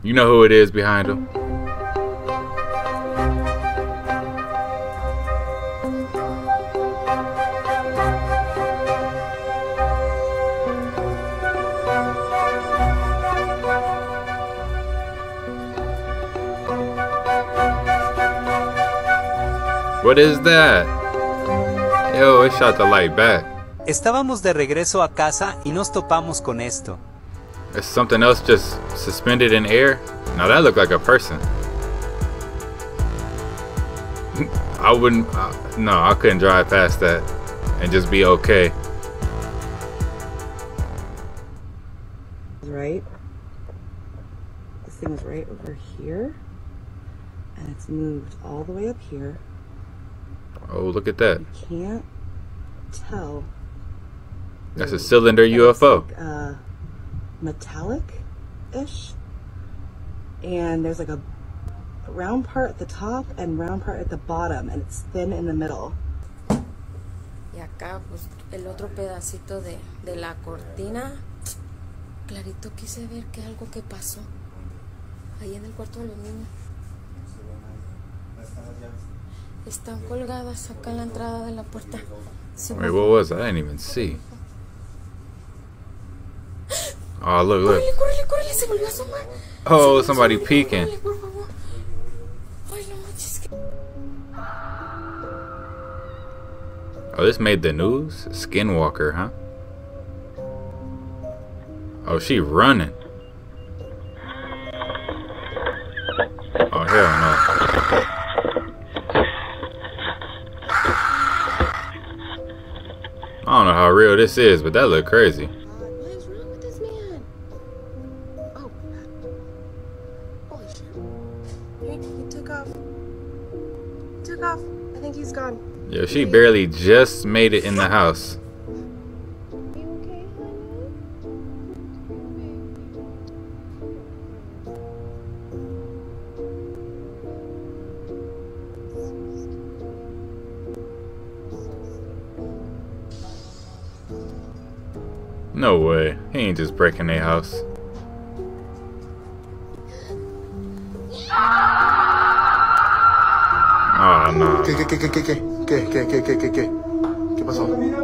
You know who it is behind him. What is that? Yo, it shot the light back. Estábamos de regreso a casa y nos topamos con esto. Is something else just suspended in air? Now that looked like a person. I wouldn't. Uh, no, I couldn't drive past that and just be okay. Right? This thing is right over here. And it's moved all the way up here. Oh, look at that. Can't tell. That's a cylinder UFO. Uh, metallic ish. And there's like a round part at the top and round part at the bottom, and it's thin in the middle. Y acá, pues, el otro pedacito de, de la cortina. Clarito quise ver que algo que pasó. Ahí en el cuarto de los niños. Están colgadas acá en la entrada de la puerta. Wait, what was that? I didn't even see. Oh, look, look. Córrele, córrele, córrele, se volvió a asomar. Oh, somebody peeking. Córrele, por favor. Ay, no manches. que- Oh, this made the news? Skinwalker, huh? Oh, she running. Oh, hell no. I don't know how real this is, but that look crazy. Yo, she barely just made it in the house. No way. He ain't just breaking their house. Ah, no. ¿Qué, qué, qué, qué, qué, qué? ¿Qué pasó? Uy, uy.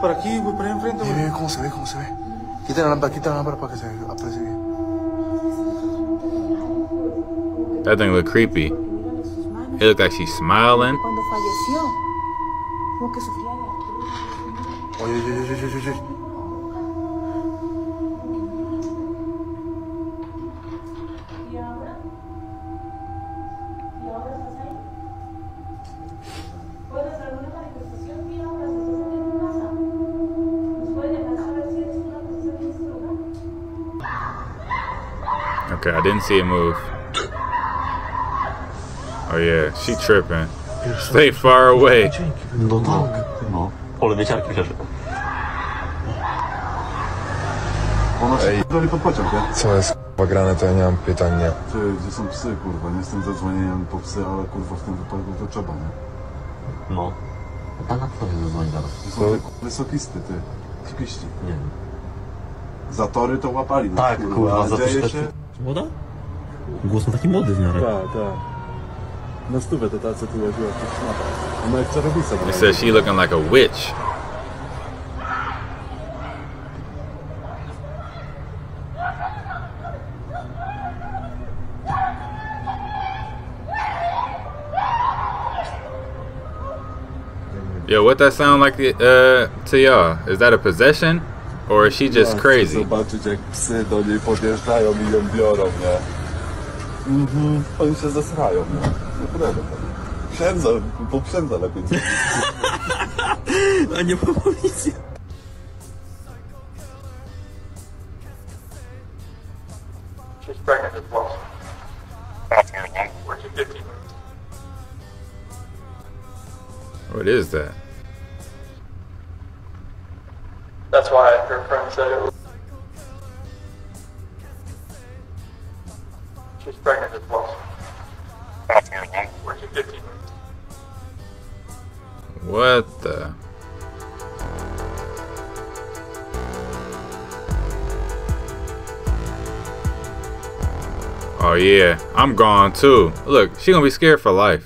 Por aquí, güey, por ahí enfrente, güey. Mira cómo se ve, cómo se ve. Quita la lámpara, quita la lámpara para que se aprecie bien. That thing looked creepy. It looked like she's smiling. Cuando falleció, como que sufría Oye, oye, oye, oye, oye. Didn't see it move. Oh yeah, she tripping. Stay far away. No tak, no. Pole wieciarki leży. Ona się Ej. Ej. pod pociąg, nie? Co jest k***a grane, to ja nie mam pytań, nie. Ty, gdzie są psy, kurwa? Nie jestem zadzwonieniem po psy, ale kurwa w tym wypadku to trzeba, nie? No. A na co jest zadzwoni zaraz? To są te kurwa, wysokisty, ty. Cykliści. Nie wiem. Zatory to łapali. no, Tak, kurwa, za to się... się. Głos ma taki młody w miarę. Tak, tak. Na stówę to tu w tych szmatach. Ona jak czarownica. She looking like a witch. Yo, what that sound like uh, to y'all? Is that a possession? Or is she just crazy? zobaczyć jak psy do niej podjeżdżają i ją biorą, nie? Mhm. Oni się zesrają, nie? Naprawdę. poprzedza lepiej. A nie po policji. She's pregnant as well. Where's your 50? What is that? Oh yeah, I'm gone too. Look, she gonna be scared for life.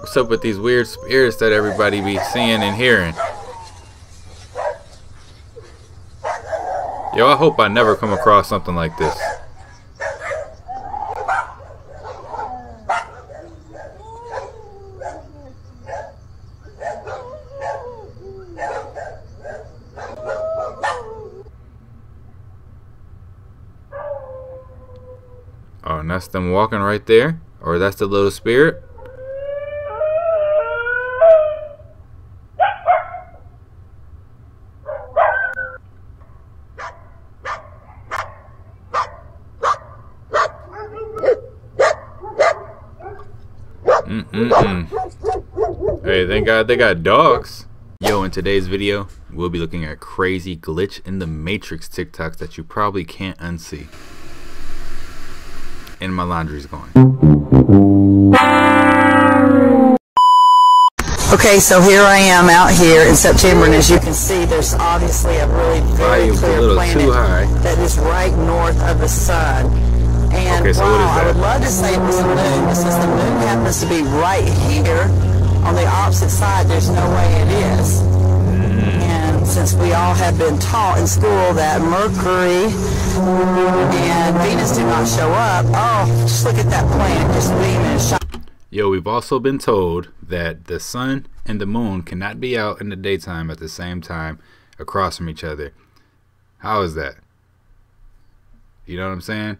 What's up with these weird spirits that everybody be seeing and hearing? Yo, I hope I never come across something like this. Oh, and them walking right there? Or that's the little spirit? Hey, thank God they got dogs. Yo, in today's video, we'll be looking at crazy glitch in the Matrix TikToks that you probably can't unsee. And my laundry's going. Okay, so here I am out here in September, and as you can see, there's obviously a really very Volume's clear planet that is right north of the sun. And Okay, so wow, what is I would love to say it was the moon, but since the moon happens to be right here on the opposite side, there's no way it is. Mm. And since we all have been taught in school that Mercury and Venus do not show up, oh, just look at that planet just beaming and shining. Yo, we've also been told that the sun and the moon cannot be out in the daytime at the same time across from each other. How is that? You know what I'm saying?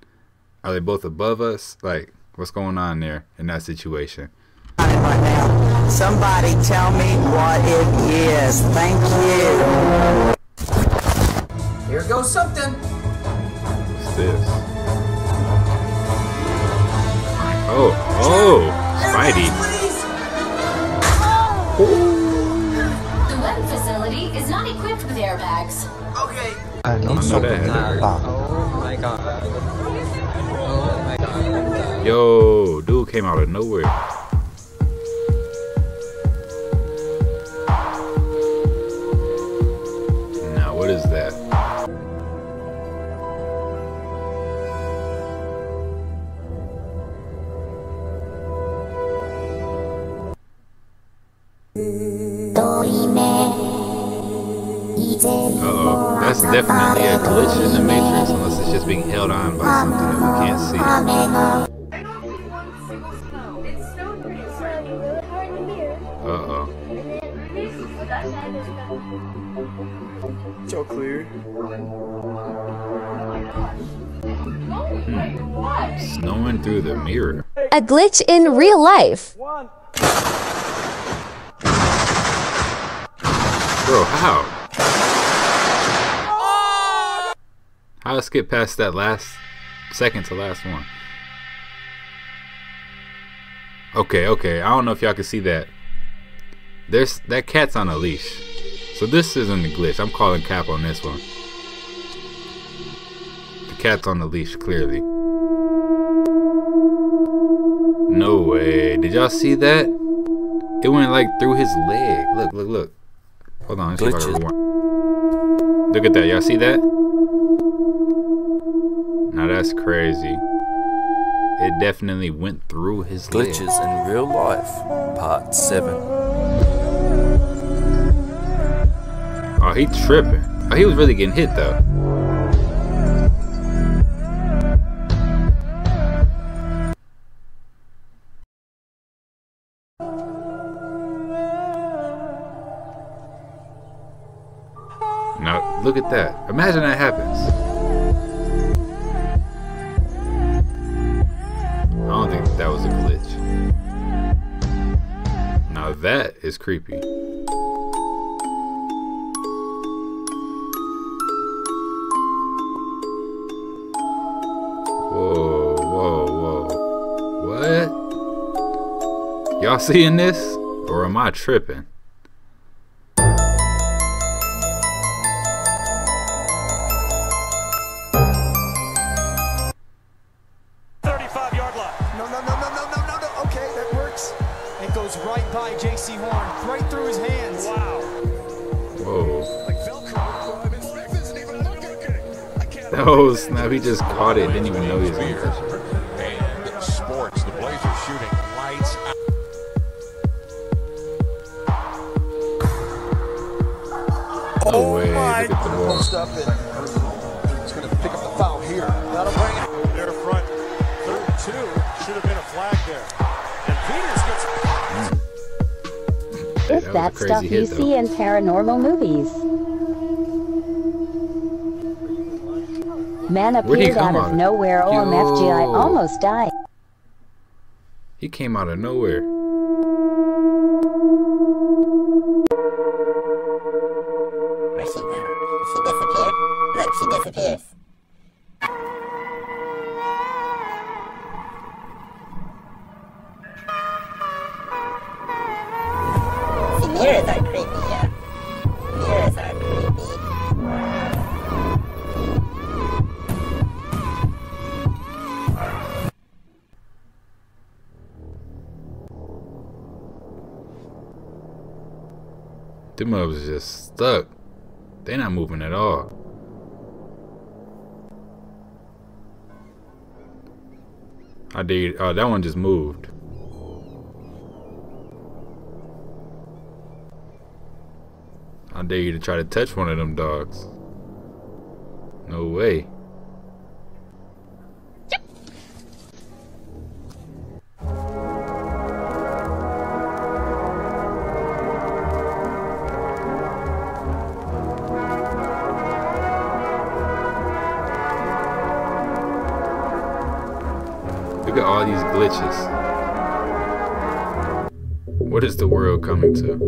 Are they both above us? Like, what's going on there in that situation? right now. Somebody tell me what it is. Thank you. Here goes something. What's this? Oh, oh, Spidey. The web facility is not equipped with airbags. Okay. I know that. Oh my god. Oh my god. Yo, dude came out of nowhere. Uh-oh, that's definitely a glitch in the Matrix, unless it's just being held on by something that we can't see. Uh-oh. Joe clear. Hmm. Snowing through the mirror. A glitch in real life. Bro, how? How I skip past that last second to last one? Okay, okay. I don't know if y'all can see that. There's that cat's on a leash. So this isn't a glitch. I'm calling cap on this one. The cat's on the leash, clearly. No way. Did y'all see that? It went like through his leg. Look, look, look. Hold on. Let's see if I can. Look at that. Y'all see that? Now that's crazy. It definitely went through his leg. Glitches in Real Life, Part 7. Oh, he tripping. Oh, he was really getting hit though. Look at that. Imagine that happens. I don't think that was a glitch. Now that is creepy. Whoa, whoa, whoa. What? Y'all seeing this? Or am I tripping? Oh snap, he just caught it, didn't even know he was here. And oh sports, the Blazers shooting lights out. No way, look at the ball. Up and he's going to pick up the foul here. That'll bring it. Their front third two should have been a flag there. And Peters gets. that Is was that a crazy stuff you though. see in paranormal movies? Man appeared out of of? nowhere. OMFG, I almost died. He came out of nowhere. Is just stuck. They're not moving at all. I did. Oh, that one just moved. I dare you to try to touch one of them dogs. No way. What is the world coming to?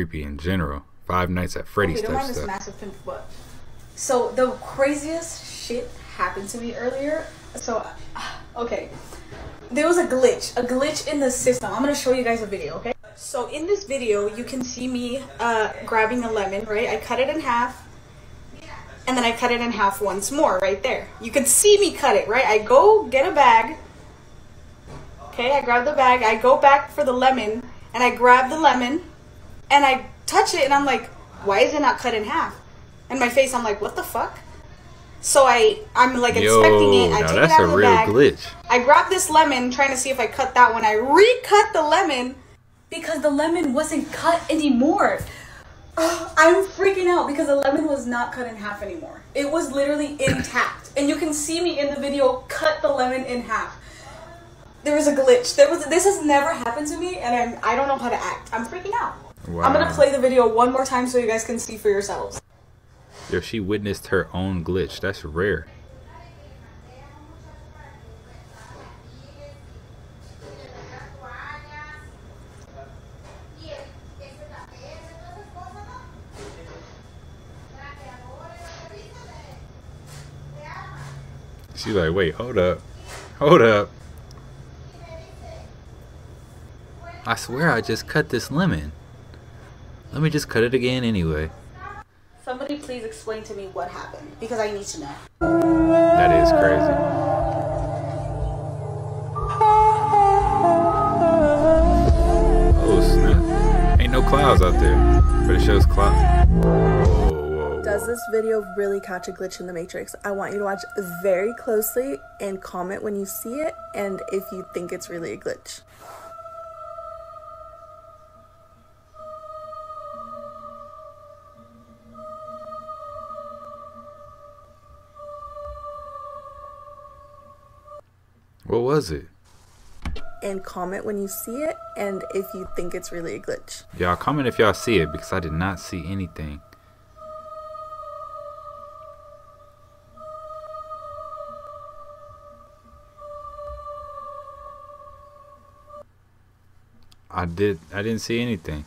Creepy in general. Five Nights at Freddy's Okay, type stuff. pimp. So the craziest shit happened to me earlier. So, okay, there was a glitch, a glitch in the system. I'm gonna show you guys a video, okay? So in this video, you can see me uh, grabbing a lemon, right? I cut it in half, and then I cut it in half once more, right there. You can see me cut it, right? I go get a bag. Okay, I grab the bag. I go back for the lemon, and I grab the lemon, and I touch it, and I'm like, why is it not cut in half? And my face, I'm like, what the fuck? So I, I'm like inspecting it. I take it out a of the real bag. glitch. I grab this lemon, trying to see if I cut that one. I recut the lemon because the lemon wasn't cut anymore. I'm freaking out because the lemon was not cut in half anymore. It was literally intact, and you can see me in the video cut the lemon in half. There was a glitch. There was this has never happened to me, and I'm I don't know how to act. I'm freaking out. I'm gonna play the video one more time so you guys can see for yourselves. Yo, she witnessed her own glitch. That's rare. She's like, wait, hold up. Hold up. I swear I just cut this lemon. Let me just cut it again anyway. Somebody please explain to me what happened because I need to know. That is crazy. Oh snap. Ain't no clouds out there, but it shows cloud. Whoa, whoa, Does this video really catch a glitch in the Matrix? I want you to watch very closely and comment when you see it and if you think it's really a glitch. What was it? And comment when you see it and if you think it's really a glitch. Y'all comment if y'all see it because I did not see anything. I did I didn't see anything.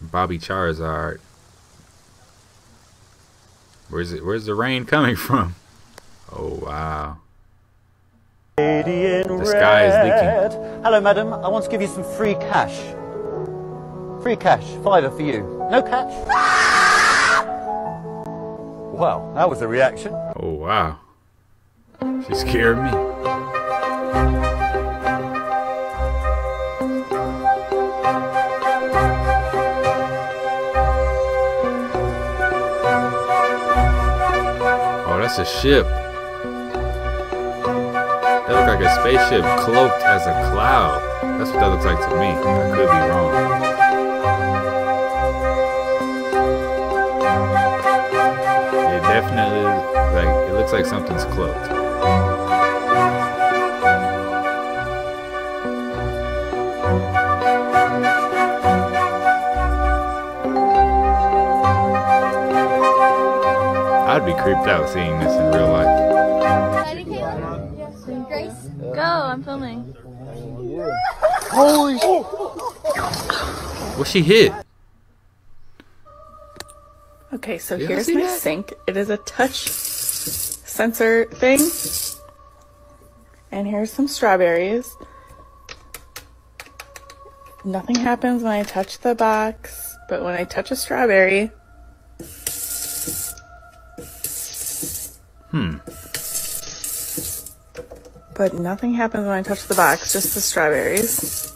Bobby Charizard. Where's it where's the rain coming from? Oh wow. The sky is leaking. Hello, madam. I want to give you some free cash. Free cash. Fiver for you. No catch? Well, that was a reaction. Oh wow. She scared me. Oh, that's a ship. That looks like a spaceship cloaked as a cloud. That's what that looks like to me. I could be wrong. It definitely like it looks like something's cloaked. I'd be creeped out seeing this in real life. Grace, go. I'm filming. Holy What she hit? Okay, so Yeah, here's my that? sink. It is a touch sensor thing. And here's some strawberries. Nothing happens when I touch the box, but when I touch a strawberry, Hmm. But nothing happens when I touch the box, just the strawberries.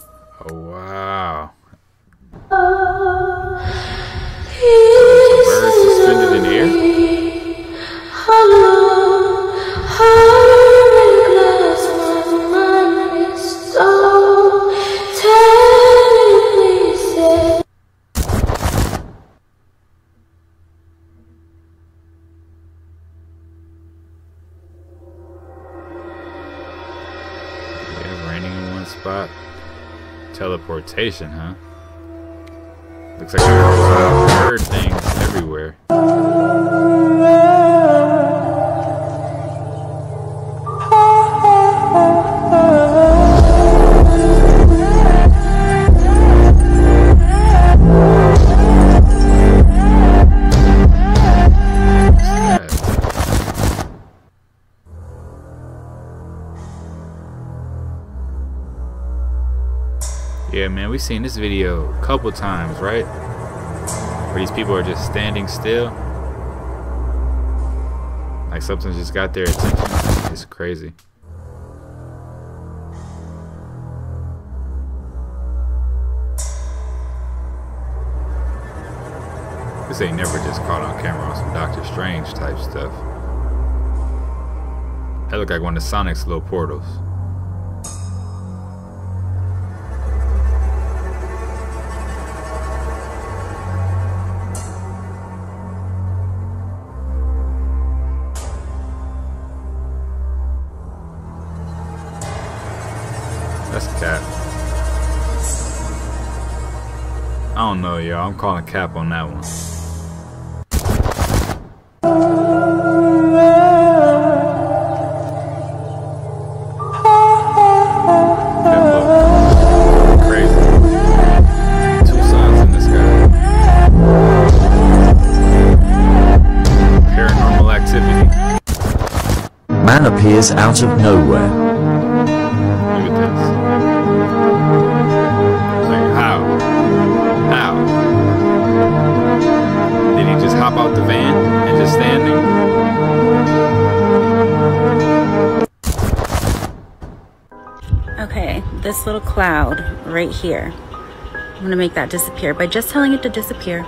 Oh wow. Birds suspended in air? Teleportation, huh? Looks like there's bird things everywhere. Seen this video a couple times, right? Where these people are just standing still. Like something just got their attention. It's crazy. This ain't never just caught on camera on some Doctor Strange type stuff. That look like one of Sonic's little portals. I'm calling cap on that one. Man appears out of nowhere. Right here. I'm gonna make that disappear by just telling it to disappear.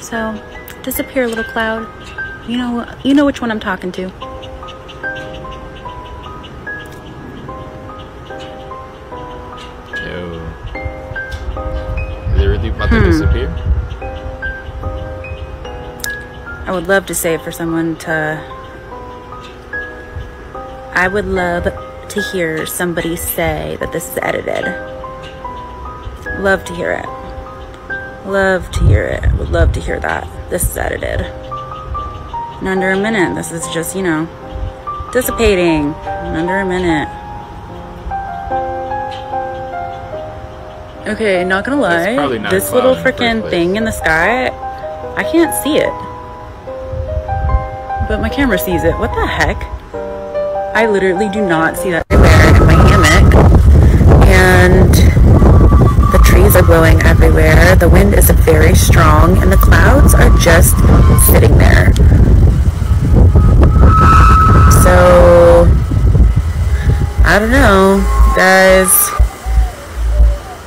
So, disappear, little cloud. You know, you know which one I'm talking to. Yo. Is it really about to Hmm. disappear? I would love to say it for someone to. I would love to hear somebody say that this is edited. Love to hear it. Love to hear it. Would love to hear that. This is edited. In under a minute. This is just, you know, dissipating. In under a minute. Okay, not gonna lie. probably not This little in the first freaking thing in the sky, I can't see it. But my camera sees it. What the heck? I literally do not see that blowing everywhere. The wind is very strong, and the clouds are just sitting there. So, I don't know, guys.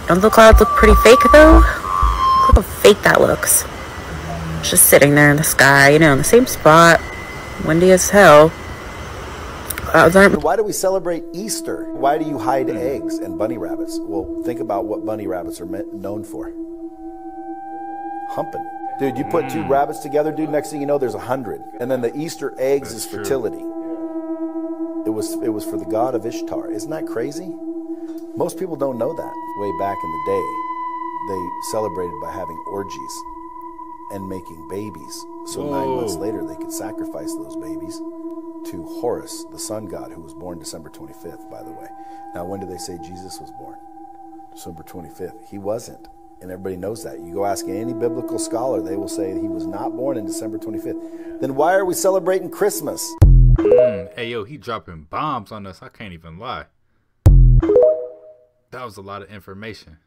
Don't the clouds look pretty fake though? Look how fake that looks. Just sitting there in the sky, you know, in the same spot. Windy as hell. Uh, Clouds aren't Why do we celebrate Easter? Why do you hide eggs and bunny rabbits? Well, think about what bunny rabbits are meant, known for. Humping. Dude, you put two rabbits together, dude, next thing you know there's a hundred. And then the Easter eggs is fertility. It was it was for the god of Ishtar. Isn't that crazy? Most people don't know that. Way back in the day, they celebrated by having orgies and making babies. So nine months later, they could sacrifice those babies to Horus, the sun god, who was born December 25th, by the way. Now, when did they say Jesus was born? December 25th. He wasn't. And everybody knows that. You go ask any biblical scholar, they will say he was not born in December 25th. Then why are we celebrating Christmas? Mm, hey yo, he dropping bombs on us. I can't even lie. That was a lot of information.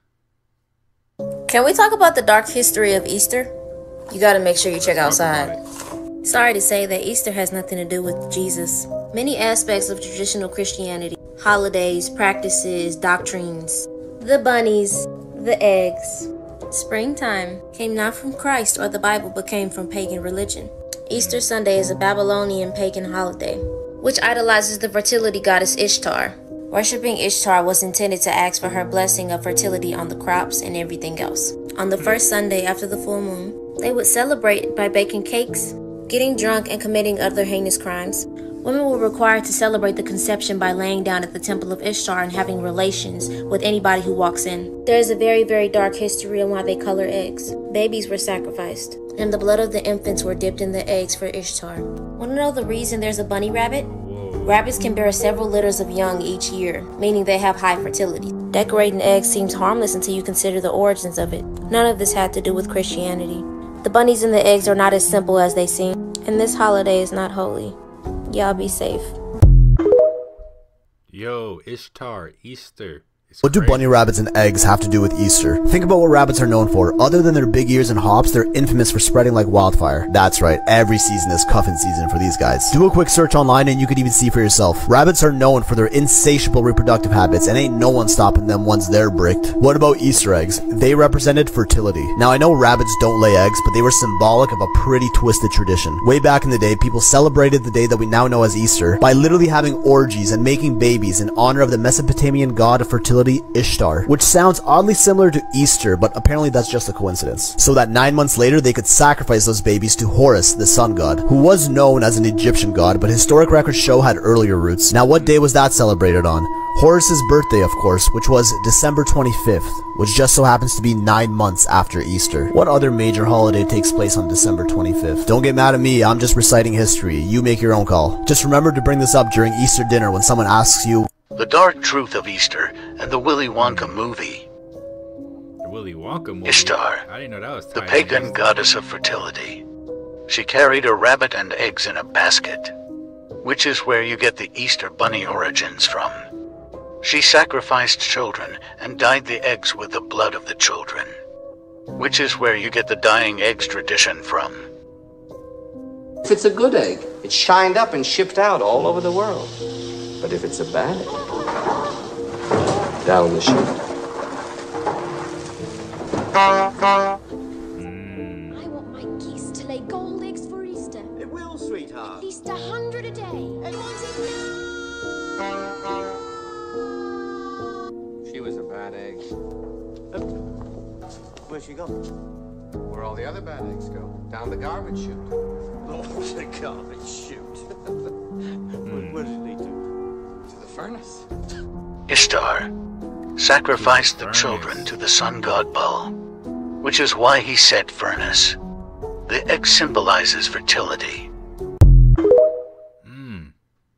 Can we talk about the dark history of Easter? You gotta make sure you check outside. Sorry to say that Easter has nothing to do with Jesus. Many aspects of traditional Christianity, holidays, practices, doctrines, the bunnies, the eggs, springtime, came not from Christ or the Bible but came from pagan religion. Easter Sunday is a Babylonian pagan holiday, which idolizes the fertility goddess Ishtar. Worshipping Ishtar was intended to ask for her blessing of fertility on the crops and everything else. On the first Sunday after the full moon, they would celebrate by baking cakes, getting drunk, and committing other heinous crimes. Women were required to celebrate the conception by laying down at the temple of Ishtar and having relations with anybody who walks in. There is a very, very dark history on why they color eggs. Babies were sacrificed, and the blood of the infants were dipped in the eggs for Ishtar. Want to know the reason there's a bunny rabbit? Rabbits can bear several litters of young each year, meaning they have high fertility. Decorating eggs seems harmless until you consider the origins of it. None of this had to do with Christianity. The bunnies and the eggs are not as simple as they seem, and this holiday is not holy. Y'all be safe. Yo, Ishtar, Easter. What do bunny rabbits and eggs have to do with Easter? Think about what rabbits are known for. Other than their big ears and hops, they're infamous for spreading like wildfire. That's right, every season is cuffing season for these guys. Do a quick search online and you could even see for yourself. Rabbits are known for their insatiable reproductive habits and ain't no one stopping them once they're bricked. What about Easter eggs? They represented fertility. Now I know rabbits don't lay eggs, but they were symbolic of a pretty twisted tradition. Way back in the day, people celebrated the day that we now know as Easter by literally having orgies and making babies in honor of the Mesopotamian god of fertility Ishtar, which sounds oddly similar to Easter, but apparently that's just a coincidence. So that nine months later, they could sacrifice those babies to Horus, the sun god, who was known as an Egyptian god, but historic records show had earlier roots. Now, what day was that celebrated on? Horus's birthday, of course, which was December 25th, which just so happens to be nine months after Easter. What other major holiday takes place on December 25th? Don't get mad at me, I'm just reciting history. You make your own call. Just remember to bring this up during Easter dinner when someone asks you, The Dark Truth of Easter and the Willy Wonka movie. The Willy Wonka movie. Ishtar, I didn't know that was the pagan goddess of fertility. She carried a rabbit and eggs in a basket, which is where you get the Easter bunny origins from. She sacrificed children and dyed the eggs with the blood of the children, which is where you get the dyeing eggs tradition from. If it's a good egg, it's shined up and shipped out all over the world. But if it's a bad egg, down the chute. I want my geese to lay gold eggs for Easter. It will, sweetheart. At least a hundred a day. And She was a bad egg. Where's she gone? Where all the other bad eggs go? Down the garbage chute. Oh, the garbage chute. Ishtar sacrificed the children to the sun god Baal, which is why he said furnace. The egg symbolizes fertility.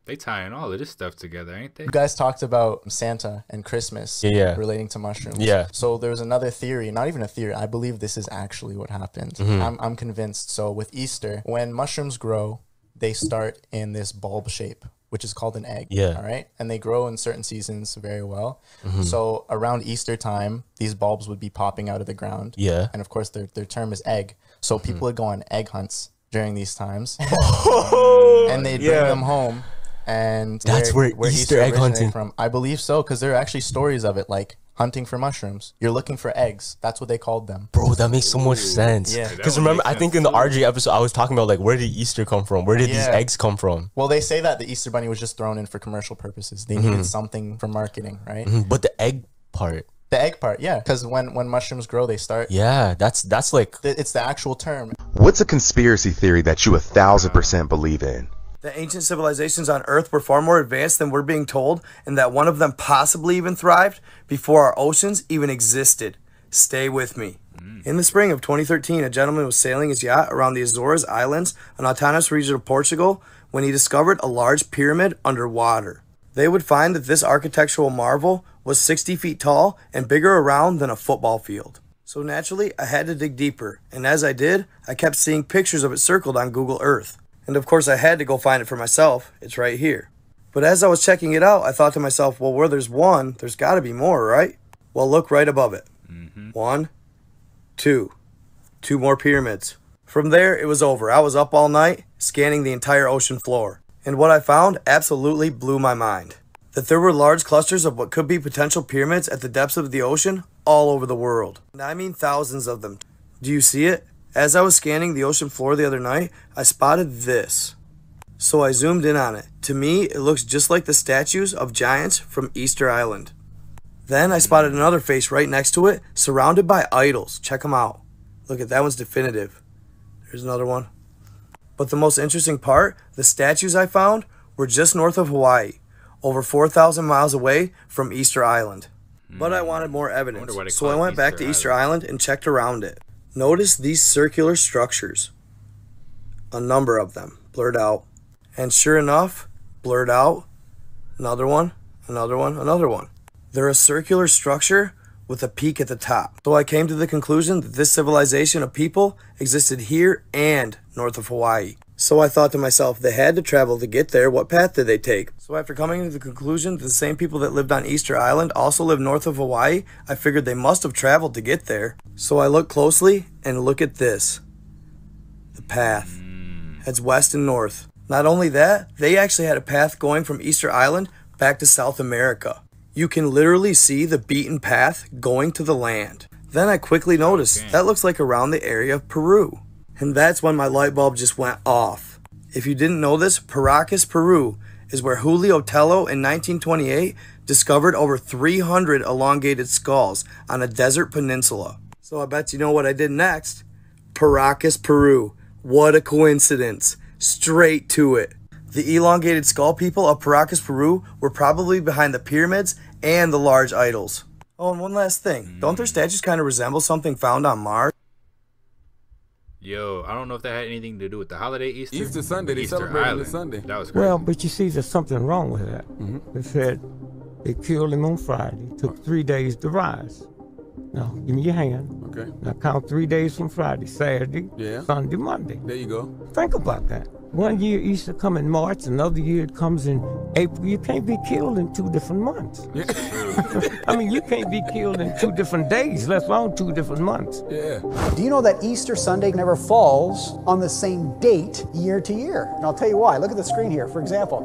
They tying all of this stuff together, ain't they? You guys talked about Santa and Christmas Yeah, yeah. relating to mushrooms. Yeah. So there's another theory, not even a theory. I believe this is actually what happened. Mhm. I'm, I'm convinced. So with Easter, when mushrooms grow, they start in this bulb shape, which is called an egg. Yeah. All right. And they grow in certain seasons very well. Mhm. So around Easter time, these bulbs would be popping out of the ground. Yeah. And of course, their, their term is egg. So Mm-hmm. people would go on egg hunts during these times. and they'd bring them home. And That's where Easter egg hunting- from. I believe so, because there are actually stories of it, like hunting for mushrooms. You're looking for eggs. That's what they called them. Bro, that makes so much sense. Yeah. Because remember, I think in the RJ episode, I was talking about like where did Easter come from? Where did these eggs come from? Well, they say that the Easter Bunny was just thrown in for commercial purposes. They needed something for marketing, right? Mhm, But the egg part, The egg part, yeah, because when when mushrooms grow, they start. yeah, that's that's like Th- It's the actual term. What's a conspiracy theory that you a thousand percent believe in? The ancient civilizations on Earth were far more advanced than we're being told, and that one of them possibly even thrived before our oceans even existed. Stay with me. Mm. In the spring of 2013, a gentleman was sailing his yacht around the Azores Islands, an autonomous region of Portugal, when he discovered a large pyramid underwater. They would find that this architectural marvel was 60 feet tall and bigger around than a football field. So naturally, I had to dig deeper, and as I did, I kept seeing pictures of it circled on Google Earth. And of course, I had to go find it for myself. It's right here. But as I was checking it out, I thought to myself, well, where there's one, there's got to be more, right? Well, look right above it. Mm-hmm. One, two, two more pyramids. From there, it was over. I was up all night, scanning the entire ocean floor. And what I found absolutely blew my mind. That there were large clusters of what could be potential pyramids at the depths of the ocean all over the world. And I mean thousands of them. Do you see it? As I was scanning the ocean floor the other night, I spotted this. So I zoomed in on it. To me, it looks just like the statues of giants from Easter Island. Then I spotted another face right next to it, surrounded by idols. Check them out. Look at that one's definitive. There's another one. But the most interesting part, the statues I found were just north of Hawaii, over 4,000 miles away from Easter Island. But I hmm. wanted more evidence, they so I went back Easter to Easter Island and checked around it. Notice these circular structures. A number of them, blurred out. And sure enough, blurred out, another one, another one, another one. They're a circular structure with a peak at the top. So I came to the conclusion that this civilization of people existed here and north of Hawaii. So I thought to myself, they had to travel to get there. What path did they take? So after coming to the conclusion that the same people that lived on Easter Island also lived north of Hawaii, I figured they must have traveled to get there. So I look closely and look at this. The path hmm. heads west and north. Not only that, they actually had a path going from Easter Island back to South America. You can literally see the beaten path going to the land. Then I quickly noticed that looks like around the area of Peru. And that's when my light bulb just went off. If you didn't know this, Paracas, Peru is where Julio Tello in 1928 discovered over 300 elongated skulls on a desert peninsula. So I bet you know what I did next. Paracas, Peru. What a coincidence. Straight to it. The elongated skull people of Paracas, Peru were probably behind the pyramids and the large idols. Oh, and one last thing. Don't their hmm. statues kind of resemble something found on Mars? Yo, I don't know if that had anything to do with the holiday Easter. Easter Sunday, they Easter celebrated Island. this Sunday. That was crazy. Well, but you see, there's something wrong with that. Mm-hmm. They said they killed him on Friday. Took three days to rise. Now, give me your hand. Okay. Now count three days from Friday, Saturday, Yeah. Sunday, Monday. There you go. Think about that. One year Easter come in March, another year it comes in April. You can't be killed in two different months. I mean, you can't be killed in two different days, let alone two different months. Yeah. Do you know that Easter Sunday never falls on the same date year to year? And I'll tell you why. Look at the screen here. For example,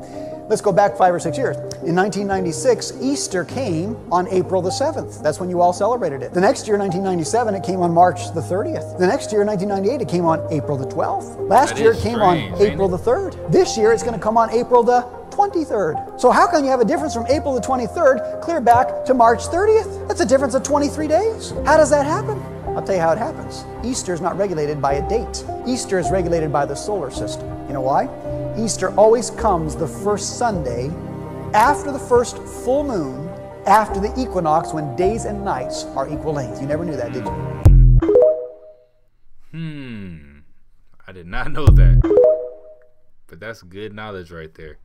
let's go back five or six years. In 1996, Easter came on April the 7th. That's when you all celebrated it. The next year, 1997, it came on March the 30th. The next year, 1998, it came on April the 12th. Last That year, it came strange, on ain't April the 3rd. This year, it's going to come on April the 23rd. So how can you have a difference from April the 23rd clear back to March 30th? That's a difference of 23 days. How does that happen? I'll tell you how it happens. Easter is not regulated by a date. Easter is regulated by the solar system. You know why? Easter always comes the first Sunday after the first full moon, after the equinox when days and nights are equal length. You never knew that, did you? Hmm. I did not know that. But that's good knowledge right there.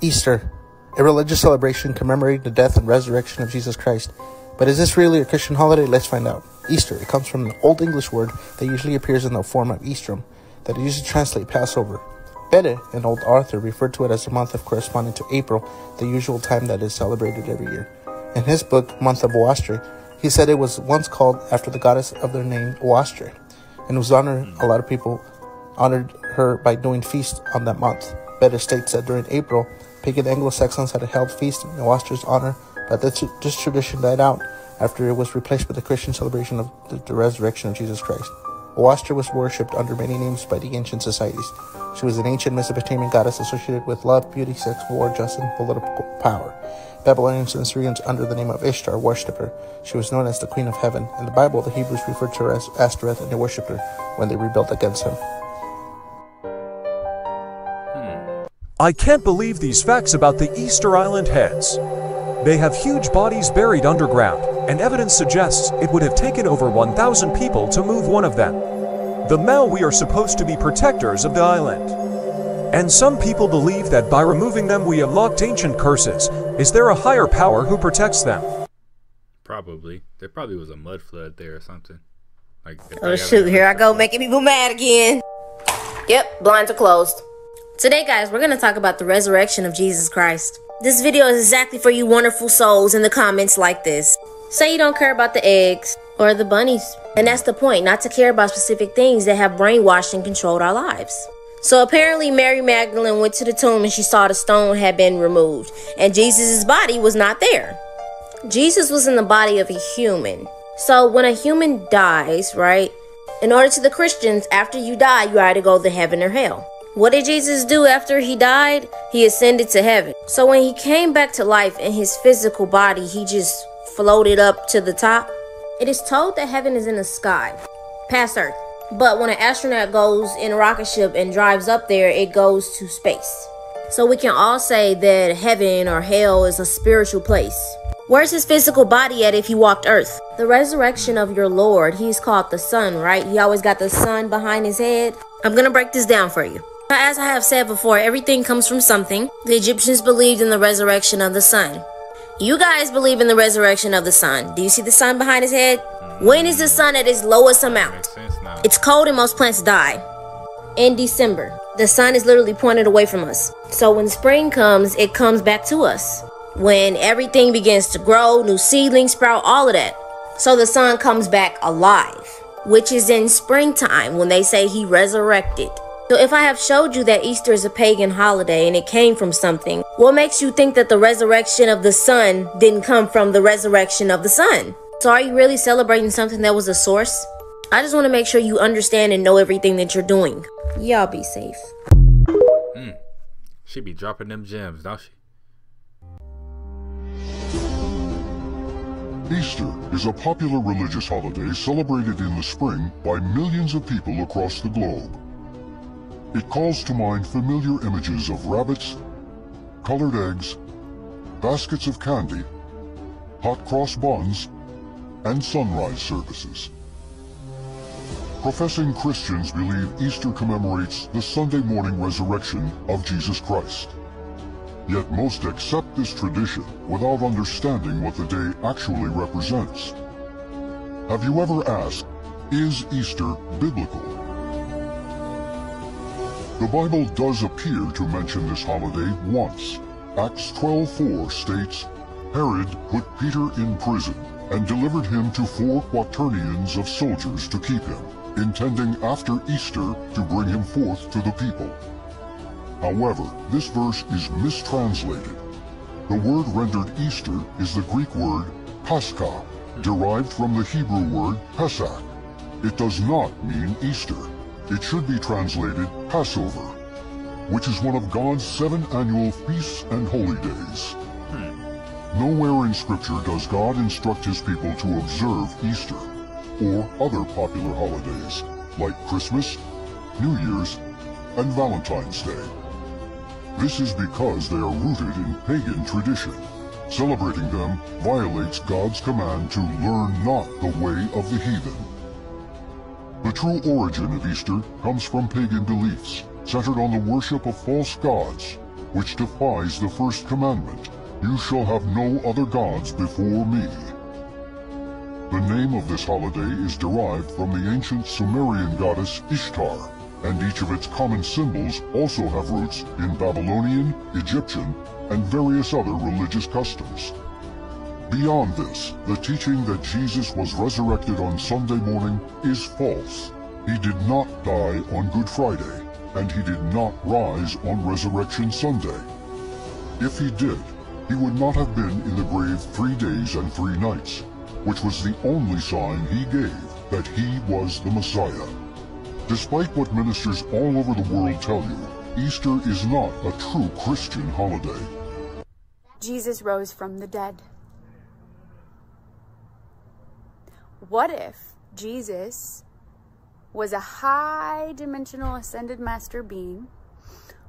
Easter, a religious celebration commemorating the death and resurrection of Jesus Christ. But is this really a Christian holiday? Let's find out. Easter, it comes from an Old English word that usually appears in the form of Eastrum, that usually translate Passover. Bede, an old author, referred to it as a month of corresponding to April, the usual time that is celebrated every year. In his book, Month of Oastre, he said it was once called after the goddess of their name, Oastre, and was honored. A lot of people honored her by doing feasts on that month. Bede states that during April, pagan Anglo-Saxons had a held feasts in Oastre's honor, but this, this tradition died out after it was replaced with the Christian celebration of the, the resurrection of Jesus Christ. Oastre was worshipped under many names by the ancient societies. She was an ancient Mesopotamian goddess associated with love, beauty, sex, war, justice, and political power. Babylonians and Syrians under the name of Ishtar worshipped her. She was known as the Queen of Heaven. In the Bible, the Hebrews referred to her as Ashtoreth and they worshipped her when they rebelled against him. I can't believe these facts about the Easter Island heads. They have huge bodies buried underground, and evidence suggests it would have taken over 1,000 people to move one of them. The Moai are supposed to be protectors of the island. And some people believe that by removing them we unlocked ancient curses. Is there a higher power who protects them? Probably. There probably was a mud flood there or something. Like Oh shoot, here I go making people mad again. Yep, blinds are closed. Today, guys, we're gonna talk about the resurrection of Jesus Christ. This video is exactly for you wonderful souls in the comments like this. Say you don't care about the eggs or the bunnies. And that's the point, not to care about specific things that have brainwashed and controlled our lives. So apparently Mary Magdalene went to the tomb and she saw the stone had been removed and Jesus' body was not there. Jesus was in the body of a human. So when a human dies, right? In order to the Christians, after you die, you either go to heaven or hell. What did Jesus do after he died? He ascended to heaven. So when he came back to life in his physical body, he just floated up to the top. It is told that heaven is in the sky, past earth. But when an astronaut goes in a rocket ship and drives up there, it goes to space. So we can all say that heaven or hell is a spiritual place. Where's his physical body at if he walked earth? The resurrection of your Lord, he's called the sun, right? He always got the sun behind his head. I'm gonna break this down for you. As I have said before, everything comes from something. The Egyptians believed in the resurrection of the sun. You guys believe in the resurrection of the sun. Do you see the sun behind his head? When is the sun at its lowest amount? It's cold and most plants die. In December, the sun is literally pointed away from us. So when spring comes, it comes back to us. When everything begins to grow, new seedlings sprout, all of that. So the sun comes back alive, which is in springtime when they say he resurrected. So if I have showed you that Easter is a pagan holiday and it came from something, what makes you think that the resurrection of the sun didn't come from the resurrection of the sun? So are you really celebrating something that was a source? I just want to make sure you understand and know everything that you're doing. Y'all be safe. Mm. She be dropping them gems, don't she? Easter is a popular religious holiday celebrated in the spring by millions of people across the globe. It calls to mind familiar images of rabbits, colored eggs, baskets of candy, hot cross buns, and sunrise services. Professing Christians believe Easter commemorates the Sunday morning resurrection of Jesus Christ. Yet most accept this tradition without understanding what the day actually represents. Have you ever asked, is Easter biblical? The Bible does appear to mention this holiday once. Acts 12.4 states, Herod put Peter in prison and delivered him to four quaternions of soldiers to keep him, intending after Easter to bring him forth to the people. However, this verse is mistranslated. The word rendered Easter is the Greek word Pascha, derived from the Hebrew word Pesach. It does not mean Easter. It should be translated Passover, which is one of God's seven annual feasts and holy days. Hmm. Nowhere in Scripture does God instruct his people to observe Easter, or other popular holidays, like Christmas, New Year's, and Valentine's Day. This is because they are rooted in pagan tradition. Celebrating them violates God's command to learn not the way of the heathen. The true origin of Easter comes from pagan beliefs, centered on the worship of false gods, which defies the first commandment, you shall have no other gods before me. The name of this holiday is derived from the ancient Sumerian goddess Ishtar, and each of its common symbols also have roots in Babylonian, Egyptian, and various other religious customs. Beyond this, the teaching that Jesus was resurrected on Sunday morning is false. He did not die on Good Friday, and he did not rise on Resurrection Sunday. If he did, he would not have been in the grave three days and three nights, which was the only sign he gave that he was the Messiah. Despite what ministers all over the world tell you, Easter is not a true Christian holiday. Jesus rose from the dead. What if Jesus was a high dimensional ascended master being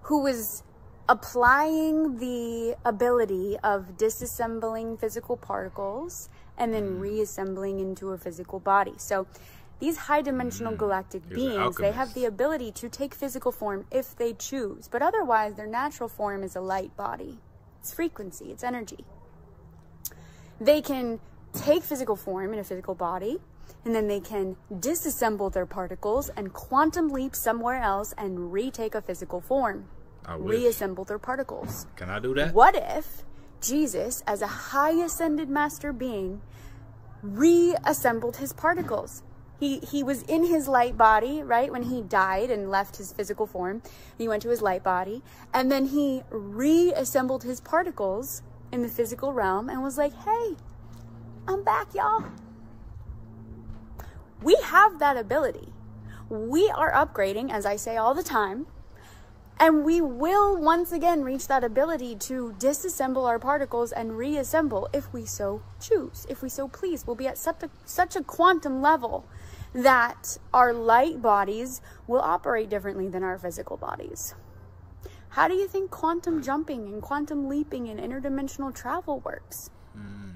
who was applying the ability of disassembling physical particles and then hmm. reassembling into a physical body. So these high dimensional hmm. galactic He's an beings, they have the ability to take physical form if they choose, but otherwise their natural form is a light body. It's frequency, it's energy. They can take physical form in a physical body, and then they can disassemble their particles and quantum leap somewhere else and retake a physical form. Reassemble their particles. Can I do that? What if Jesus, as a high ascended master being, reassembled his particles? He, he was in his light body, right, when he died and left his physical form. He went to his light body, and then he reassembled his particles in the physical realm and was like, hey, I'm back, y'all. We have that ability. We are upgrading, as I say all the time, and we will once again reach that ability to disassemble our particles and reassemble if we so choose, if we so please. We'll be at such a, such a quantum level that our light bodies will operate differently than our physical bodies. How do you think quantum jumping and quantum leaping and interdimensional travel works? It's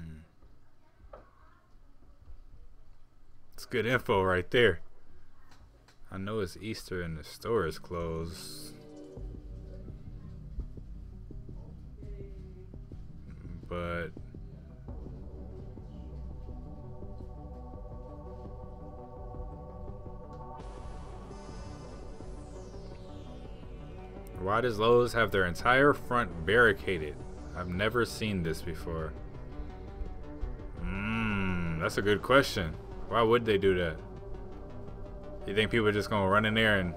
good info right there. I know it's Easter and the store is closed. But why does Lowe's have their entire front barricaded? I've never seen this before. Mmm, that's a good question. Why would they do that? You think people are just gonna run in there and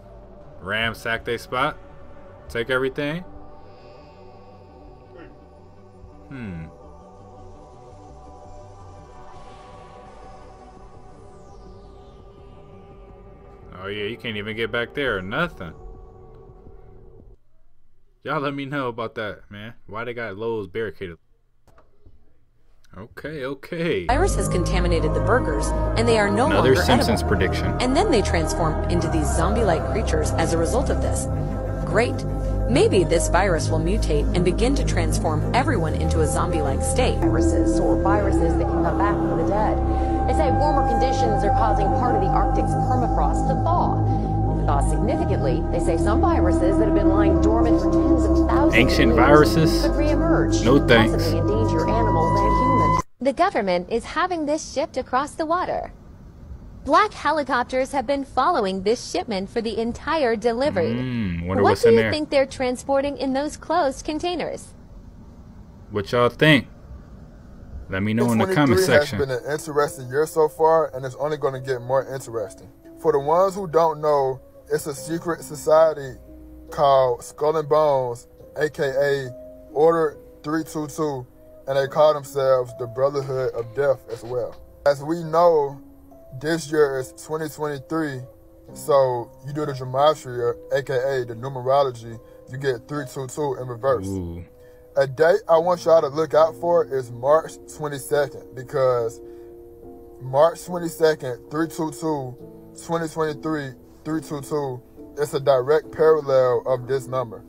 ramsack their spot? Take everything? Hmm. Oh yeah, you can't even get back there or nothing. Y'all let me know about that, man. Why they got Lowe's barricaded? Okay, okay. virus has contaminated the burgers, and they are no Another longer Simpsons edible. prediction. And then they transform into these zombie-like creatures as a result of this. Great. Maybe this virus will mutate and begin to transform everyone into a zombie-like state. viruses or viruses that can come back from the dead. They say warmer conditions are causing part of the Arctic's permafrost to thaw. To thaw significantly, they say some viruses that have been lying dormant for tens of thousands Ancient of years viruses? could reemerge, No thanks. possibly endanger animals and humans. The government is having this shipped across the water. Black helicopters have been following this shipment for the entire delivery. Mm, what what's do in you there. think they're transporting in those closed containers? What y'all think? Let me know in the 2023 comment has been an interesting year so far, and it's only going to get more interesting. For the ones who don't know, it's a secret society called Skull and Bones, aka Order 322, and they call themselves the Brotherhood of Death as well. As we know, this year is 2023, so you do the gematria, aka the numerology, you get 322 in reverse. Ooh. A date I want y'all to look out for is March 22nd because March 22nd, 322, 2023, 322, it's a direct parallel of this number.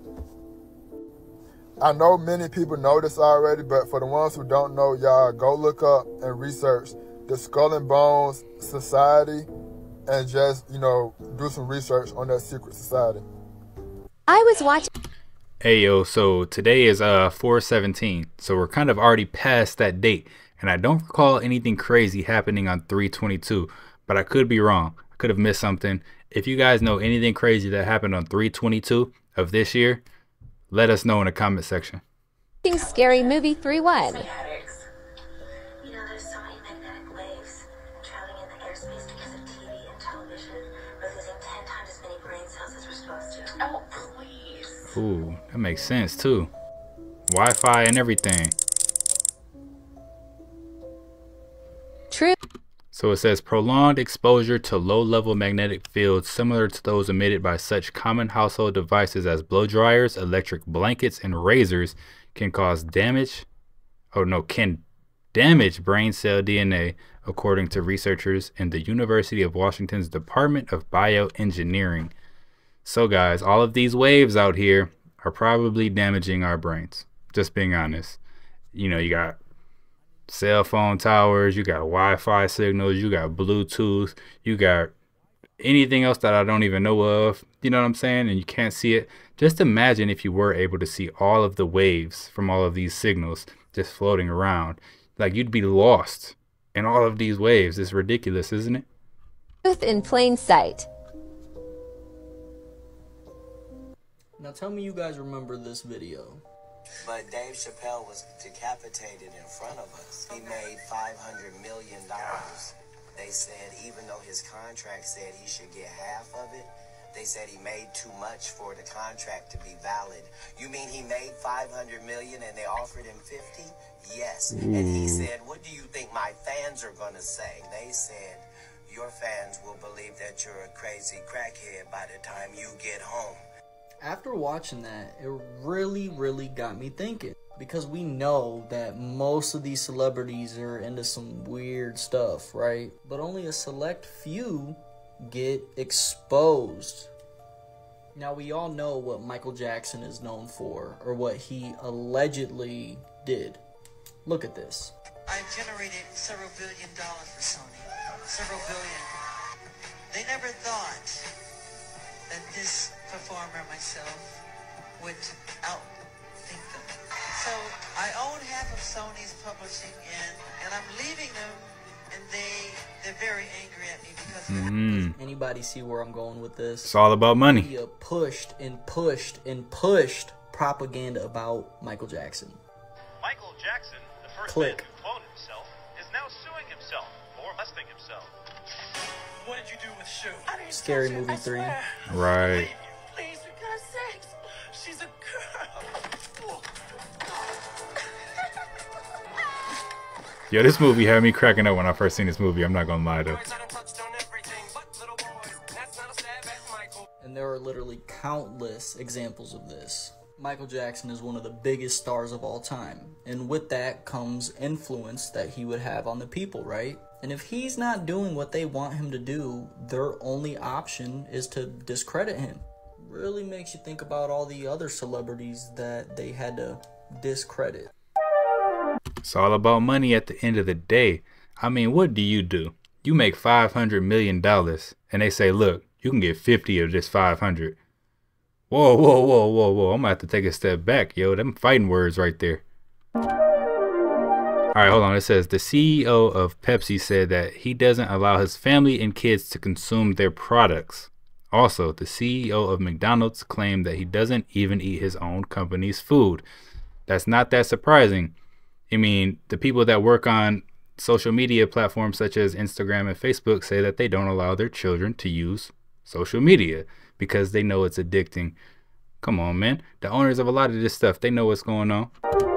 I know many people know this already, but for the ones who don't know, y'all go look up and research the Skull and Bones Society and just, you know, do some research on that secret society. I was watching. Hey yo, so today is uh 417, so we're kind of already past that date, and I don't recall anything crazy happening on 322, but I could be wrong. I could have missed something. If you guys know anything crazy that happened on 322 of this year, let us know in the comment section. Scary Movie 3 1. Oh. Ooh, that makes sense too. Wi-Fi and everything. So it says prolonged exposure to low-level magnetic fields similar to those emitted by such common household devices as blow dryers, electric blankets, and razors can cause damage. Oh no, can damage brain cell DNA, according to researchers in the University of Washington's Department of Bioengineering. So guys, all of these waves out here are probably damaging our brains. Just being honest. You know, you got cell phone towers, you got Wi-Fi signals, you got Bluetooth, you got anything else that I don't even know of. You know what I'm saying? And you can't see it. Just imagine if you were able to see all of the waves from all of these signals just floating around. Like you'd be lost in all of these waves. It's ridiculous, isn't it? Truth in plain sight. Now tell me you guys remember this video. But Dave Chappelle was decapitated in front of us. He made $500 million. They said even though his contract said he should get half of it, they said he made too much for the contract to be valid. You mean he made 500 million and they offered him 50? Yes. And he hmm. said, "What do you think my fans are going to say?" They said, "Your fans will believe that you're a crazy crackhead by the time you get home." After watching that, it really, really got me thinking. Because we know that most of these celebrities are into some weird stuff, right? But only a select few get exposed. Now, we all know what Michael Jackson is known for, or what he allegedly did. Look at this. I generated several billion dollars for Sony. Several billion. They never thought that this performer, myself, would outthink them. So I own half of Sony's publishing and, and I'm leaving them and they they're very angry at me because Mm. Anybody see where I'm going with this? It's all about money. He uh, pushed and pushed and pushed propaganda about Michael Jackson. Michael Jackson, the first Click. man to clone himself, is now suing himself for molesting himself. What did you do with Sue? Scary Movie 3. Right. Please, sex. She's a girl. Yo, this movie had me cracking up when I first seen this movie. I'm not gonna lie though. And there are literally countless examples of this. Michael Jackson is one of the biggest stars of all time. And with that comes influence that he would have on the people, right? And if he's not doing what they want him to do, their only option is to discredit him. Really makes you think about all the other celebrities that they had to discredit. It's all about money at the end of the day. I mean, what do you do? You make five hundred million dollars, and they say, "Look, you can get fifty of this five hundred. Whoa, whoa, whoa, whoa, whoa! I'm gonna have to take a step back, yo. Them fighting words right there. All right, hold on. It says the CEO of Pepsi said that he doesn't allow his family and kids to consume their products. Also, the CEO of McDonald's claimed that he doesn't even eat his own company's food. That's not that surprising. I mean, the people that work on social media platforms such as Instagram and Facebook say that they don't allow their children to use social media because they know it's addicting. Come on, man. The owners of a lot of this stuff, they know what's going on.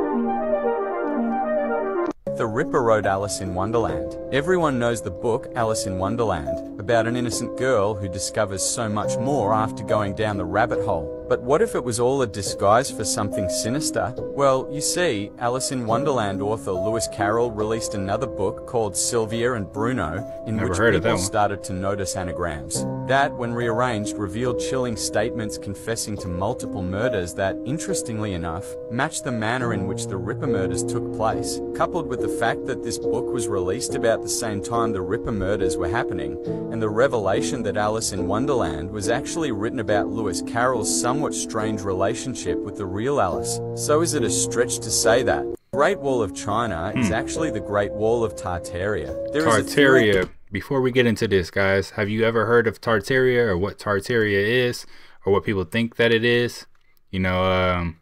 The Ripper wrote Alice in Wonderland. Everyone knows the book Alice in Wonderland, about an innocent girl who discovers so much more after going down the rabbit hole. But what if it was all a disguise for something sinister? Well, you see, Alice in Wonderland author Lewis Carroll released another book called Sylvie and Bruno, in Never which heard of that people started to notice anagrams. That, when rearranged, revealed chilling statements confessing to multiple murders that, interestingly enough, matched the manner in which the Ripper murders took place. Coupled with the fact that this book was released about the same time the Ripper murders were happening, and the revelation that Alice in Wonderland was actually written about Lewis Carroll's somewhat strange relationship with the real Alice. So is it a stretch to say that? Great Wall of China is Hmm. actually the Great Wall of Tartaria. There is Tartaria. Before we get into this, guys, have you ever heard of Tartaria or what Tartaria is or what people think that it is? You know, um,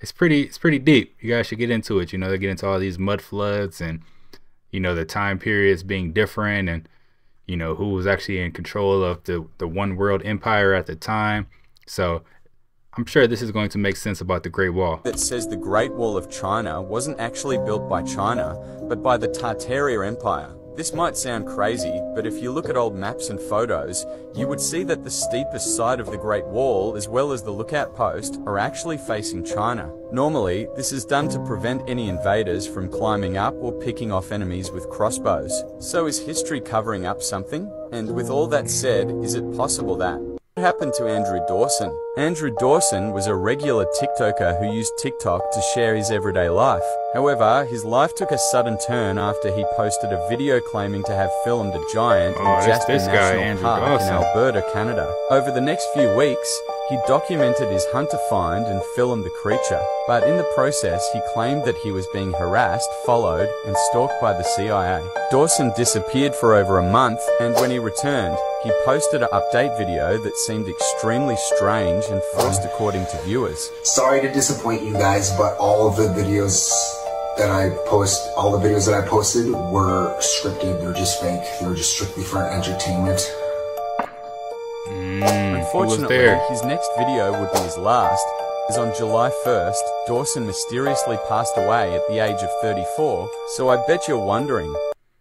it's pretty it's pretty deep. You guys should get into it. You know, they get into all these mud floods and you know the time periods being different and you know who was actually in control of the the one world empire at the time. So I'm sure this is going to make sense about the Great Wall. that says the Great Wall of China wasn't actually built by China, but by the Tartaria Empire. This might sound crazy, but if you look at old maps and photos, you would see that the steepest side of the Great Wall, as well as the lookout post, are actually facing China. Normally, this is done to prevent any invaders from climbing up or picking off enemies with crossbows. So is history covering up something? And with all that said, is it possible that? What happened to Andrew Dawson? Andrew Dawson was a regular TikToker who used TikTok to share his everyday life. However, his life took a sudden turn after he posted a video claiming to have filmed a giant Oh, in Jasper this guy, National Park Dawson. in Alberta, Canada. Over the next few weeks, he documented his hunt to find and filmed the creature. But in the process, he claimed that he was being harassed, followed, and stalked by the CIA. Dawson disappeared for over a month, and when he returned, he posted an update video that seemed extremely strange and forced according to viewers. Sorry to disappoint you guys, but all of the videos that I post, all the videos that I posted were scripted. They're just fake. They were just strictly for entertainment. Mm, Unfortunately, there? his next video would be his last, as on July 1st, Dawson mysteriously passed away at the age of 34, so I bet you're wondering,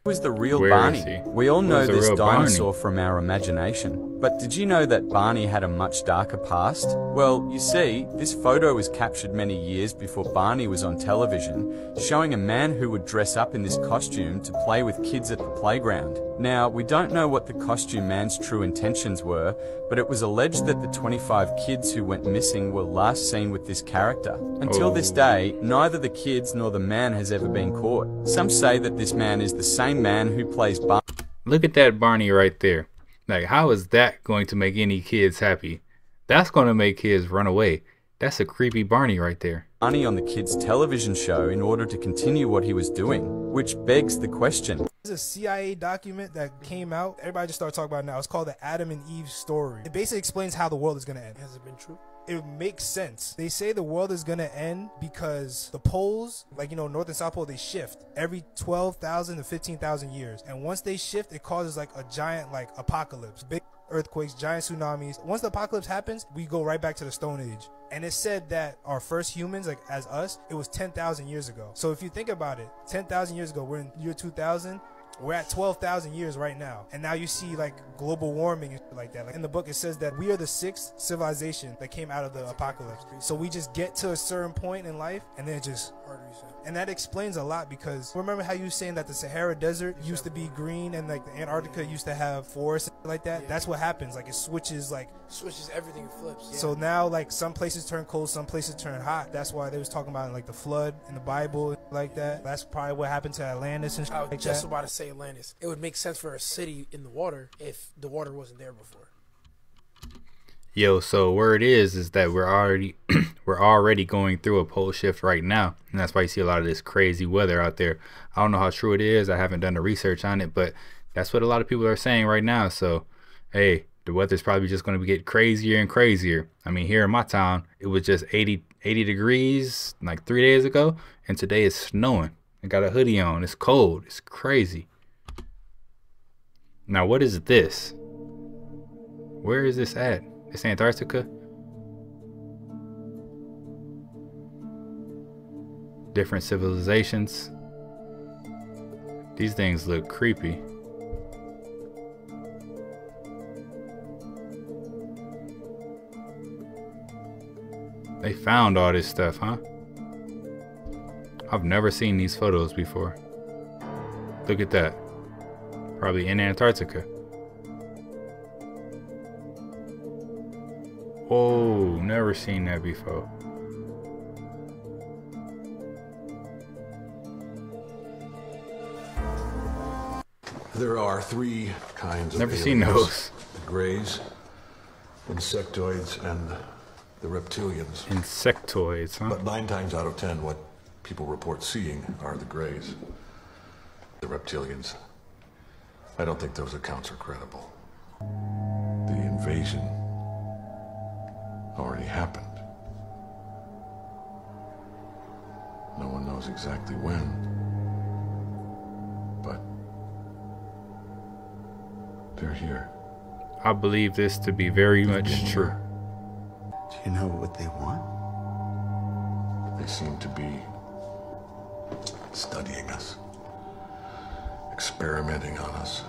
who is the real Where Barney? We all know this real Barney? dinosaur from our imagination, but did you know that Barney had a much darker past? Well, you see, this photo was captured many years before Barney was on television, showing a man who would dress up in this costume to play with kids at the playground. Now, we don't know what the costume man's true intentions were, but it was alleged that the 25 kids who went missing were last seen with this character. Until this Oh. day, neither the kids nor the man has ever been caught. Some say that this man is the same man who plays Barney. Look at that Barney right there. Like, how is that going to make any kids happy? That's going to make kids run away. That's a creepy Barney right there. Barney on the kids' television show in order to continue what he was doing, which begs the question. There's a CIA document that came out. Everybody just started talking about it now. It's called the Adam and Eve story. It basically explains how the world is gonna end. Has it been true? It makes sense. They say the world is gonna end because the poles, like you know, North and South Pole, they shift every twelve thousand to fifteen thousand years. And once they shift, it causes like a giant like apocalypse. Big earthquakes, giant tsunamis. Once the apocalypse happens, we go right back to the Stone Age. And it said that our first humans, like as us, it was 10,000 years ago. So if you think about it, 10,000 years ago, we're in year 2000. We're at 12,000 years right now. And now you see like global warming and like that. Like in the book, it says that we are the sixth civilization that came out of the apocalypse. So we just get to a certain point in life and then it just and that explains a lot because remember how you were saying that the Sahara Desert used to be green and like the Antarctica used to have forests like that? That's what happens. Like it switches like Switches everything and flips. so now like some places turn cold, some places turn hot. That's why they was talking about like the flood in the Bible like that. That's probably what happened to Atlantis and I was like just that. about to say Atlantis. It would make sense for a city in the water if the water wasn't there before. Yo, so where it is that we're already we're already going through a pole shift right now, and that's why you see a lot of this crazy weather out there. I don't know how true it is. I haven't done the research on it, but that's what a lot of people are saying right now. So, hey, the weather's probably just going to get crazier and crazier. I mean, here in my town, it was just 80 80 degrees like 3 days ago, and today it's snowing. I got a hoodie on. It's cold. It's crazy. Now, what is this? Where is this at? It's Antarctica? Different civilizations. These things look creepy. They found all this stuff, huh? I've never seen these photos before. Look at that. Probably in Antarctica. Whoa, never seen that before. There are three kinds of Never seen those. The greys, insectoids, and the reptilians. Insectoids, huh? But nine times out of ten, what people report seeing are the greys. The reptilians. I don't think those accounts are credible. The invasion already happened. No one knows exactly when, but they're here. I believe this to be very much true. Do you know what they want? They seem to be studying us, experimenting on us.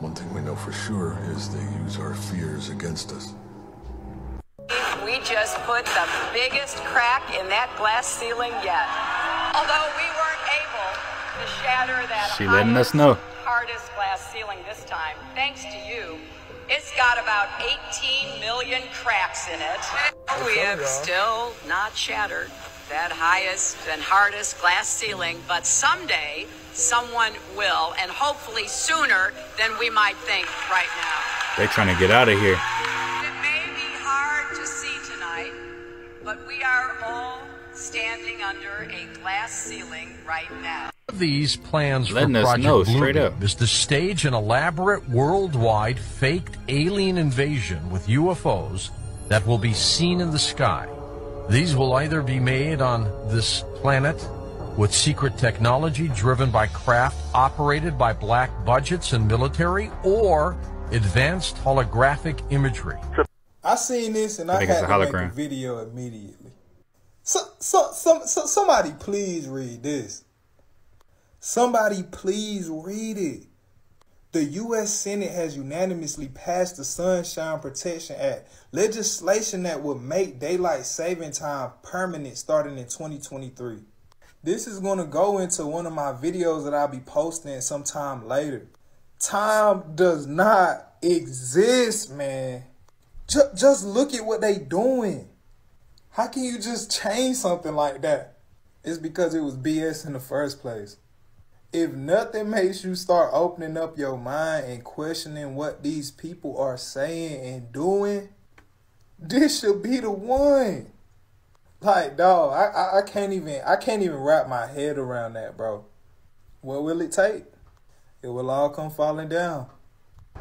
One thing we know for sure is they use our fears against us. We just put the biggest crack in that glass ceiling yet. Although we weren't able to shatter that She letting us know. hardest glass ceiling this time, thanks to you. It's got about 18 million cracks in it. We have still not shattered that highest and hardest glass ceiling, but someday someone will, and hopefully sooner than we might think right now. They trying to get out of here. But we are all standing under a glass ceiling right now. of these plans Letting for Project know straight Bluebeam is to stage an elaborate worldwide faked alien invasion with UFOs that will be seen in the sky. These will either be made on this planet with secret technology driven by craft operated by black budgets and military or advanced holographic imagery. I seen this and I I, had a to make a hologram. video immediately. So, so, some, so, somebody please read this. Somebody please read it. The U.S. Senate has unanimously passed the Sunshine Protection Act, legislation that would make daylight saving time permanent starting in 2023. This is going to go into one of my videos that I'll be posting sometime later. Time does not exist, man. Just, just look at what they doing. How can you just change something like that? It's because it was BS in the first place. If nothing makes you start opening up your mind and questioning what these people are saying and doing, this should be the one. Like, dog, I, I, I can't even I can't even wrap my head around that, bro. What will it take? It will all come falling down.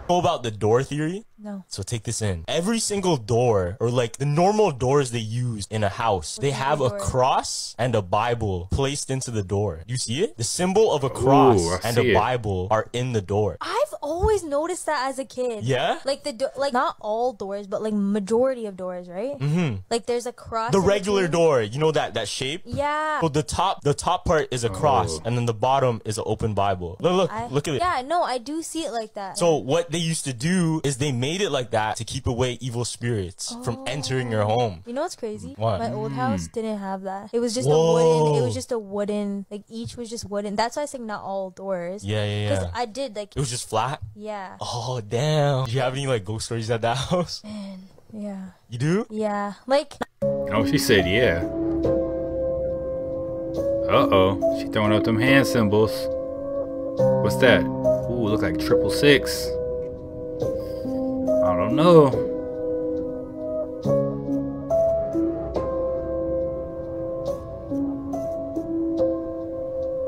know about the door theory? No. So take this in. Every single door, or like the normal doors they use in a house, they have a cross and a Bible placed into the door. You see it? The symbol of a cross Ooh, and a it. Bible are in the door. I've always noticed that as a kid. Yeah? Like the do- like not all doors, but like majority of doors, right? Mm-hmm. Like there's a cross. The regular between. door, you know that that shape? Yeah. So the top, the top part is a cross, Oh. and then the bottom is an open Bible. Look, look, I- look at it. Yeah, no, I do see it like that. So what they used to do is they made it like that to keep away evil spirits from entering your home. You know what's crazy? What? My old Mm. house didn't have that. It was just a wooden. It was just a wooden. Like each was just wooden. That's why I say not all doors. Yeah, yeah, Because yeah. I did like. It was just flat. Yeah. Oh damn! Do you have any like ghost stories at that house? Man, yeah. You do? Yeah. Like. Oh, she said yeah. Uh oh, she throwing up them hand symbols. What's that? Ooh, look like triple six. I don't know.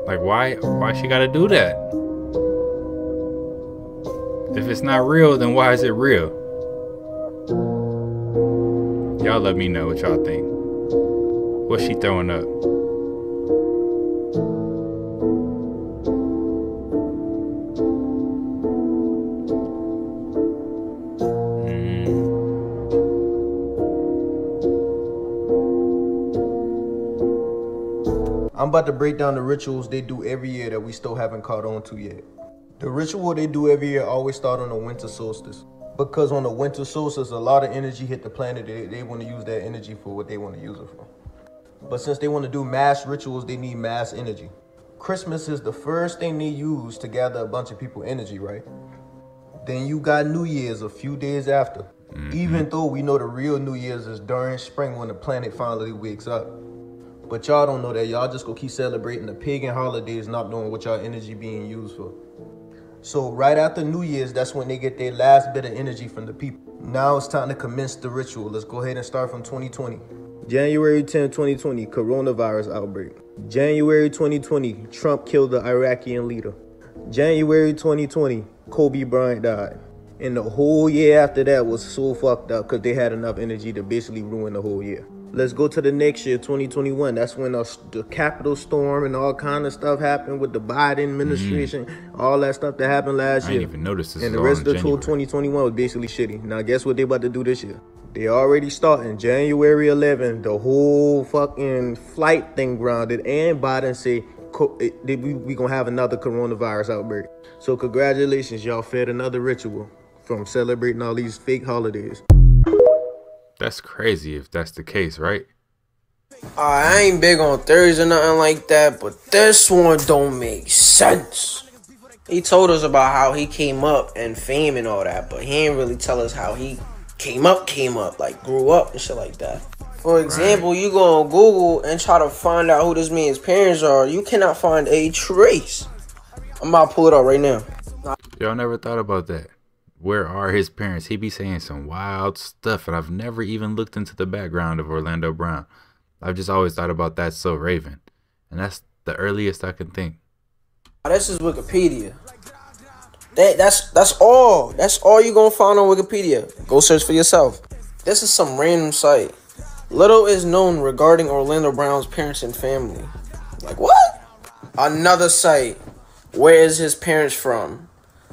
Like why why she gotta do that? If it's not real, then why is it real? Y'all let me know what y'all think. What's she throwing up? I'm about to break down the rituals they do every year that we still haven't caught on to yet. The ritual they do every year always start on the winter solstice. Because on the winter solstice, a lot of energy hit the planet. They, they want to use that energy for what they want to use it for. But since they want to do mass rituals, they need mass energy. Christmas is the first thing they use to gather a bunch of people energy, right? Then you got New Year's a few days after. Mm-hmm. Even though we know the real New Year's is during spring when the planet finally wakes up. But y'all don't know that. Y'all just go keep celebrating the pagan holidays, not knowing what y'all energy being used for. So right after New Year's, that's when they get their last bit of energy from the people. Now it's time to commence the ritual. Let's go ahead and start from 2020. January 10, 2020, coronavirus outbreak. January 2020, Trump killed the Iraqi leader. January 2020, Kobe Bryant died. And the whole year after that was so fucked up because they had enough energy to basically ruin the whole year. Let's go to the next year, 2021. That's when the, the Capitol storm and all kind of stuff happened with the Biden administration, mm-hmm. all that stuff that happened last I year. didn't even notice this And the rest of the January. 2021 was basically shitty. Now, guess what they about to do this year? They already starting January 11. The whole fucking flight thing grounded, and Biden say co- it, that we we gonna have another coronavirus outbreak. So congratulations, y'all fed another ritual from celebrating all these fake holidays. That's crazy if that's the case, right? Uh, I ain't big on theories or nothing like that, but this one don't make sense. He told us about how he came up and fame and all that, but he ain't really tell us how he came up, came up, like grew up and shit like that. For example, you go on Google and try to find out who this man's parents are, you cannot find a trace. I'm about to pull it up right now. Y'all never thought about that. Where are his parents? He be saying some wild stuff, and I've never even looked into the background of Orlando Brown. I've just always thought about that so Raven, and that's the earliest I can think. This is Wikipedia. That that's that's all. That's all you're gonna find on Wikipedia. Go search for yourself. This is some random site. Little is known regarding Orlando Brown's parents and family. Like what? Another site. Where is his parents from?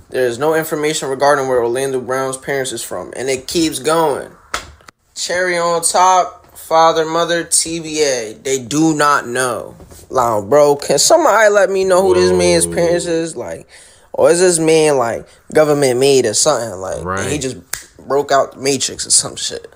There is no information regarding where Orlando Brown's parents is from, and it keeps going. Cherry on top, father, mother, TBA. They do not know. Like, bro, can somebody let me know who this man's parents is? Like, or is this man like government made or something? Like, and he just broke out the Matrix or some shit.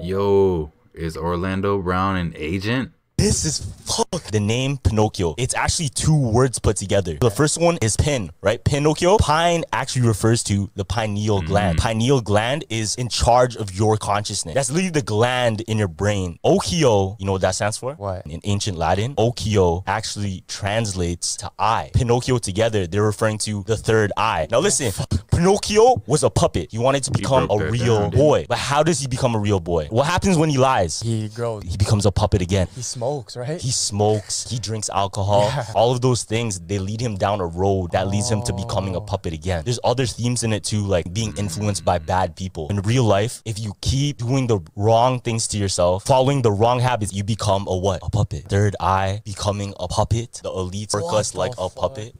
Yo, is Orlando Brown an agent? This is fuck. The name Pinocchio. It's actually two words put together. The first one is pin, right? Pinocchio. Pine actually refers to the pineal gland. Pineal gland is in charge of your consciousness. That's literally the gland in your brain. Okio, you know what that stands for? What? In ancient Latin, Okio actually translates to eye. Pinocchio together, they're referring to the third eye. Now listen, Pinocchio was a puppet. He wanted to become a real down, didn't boy. But how does he become a real boy? What happens when he lies? He grows. He becomes a puppet again. He smokes, right? He smokes, he drinks alcohol. Yeah. All of those things, they lead him down a road that leads him to becoming a puppet again. There's other themes in it too, like being influenced by bad people. In real life, if you keep doing the wrong things to yourself, following the wrong habits, you become a what? A puppet. Third eye, becoming a puppet. The elites work us like a puppet.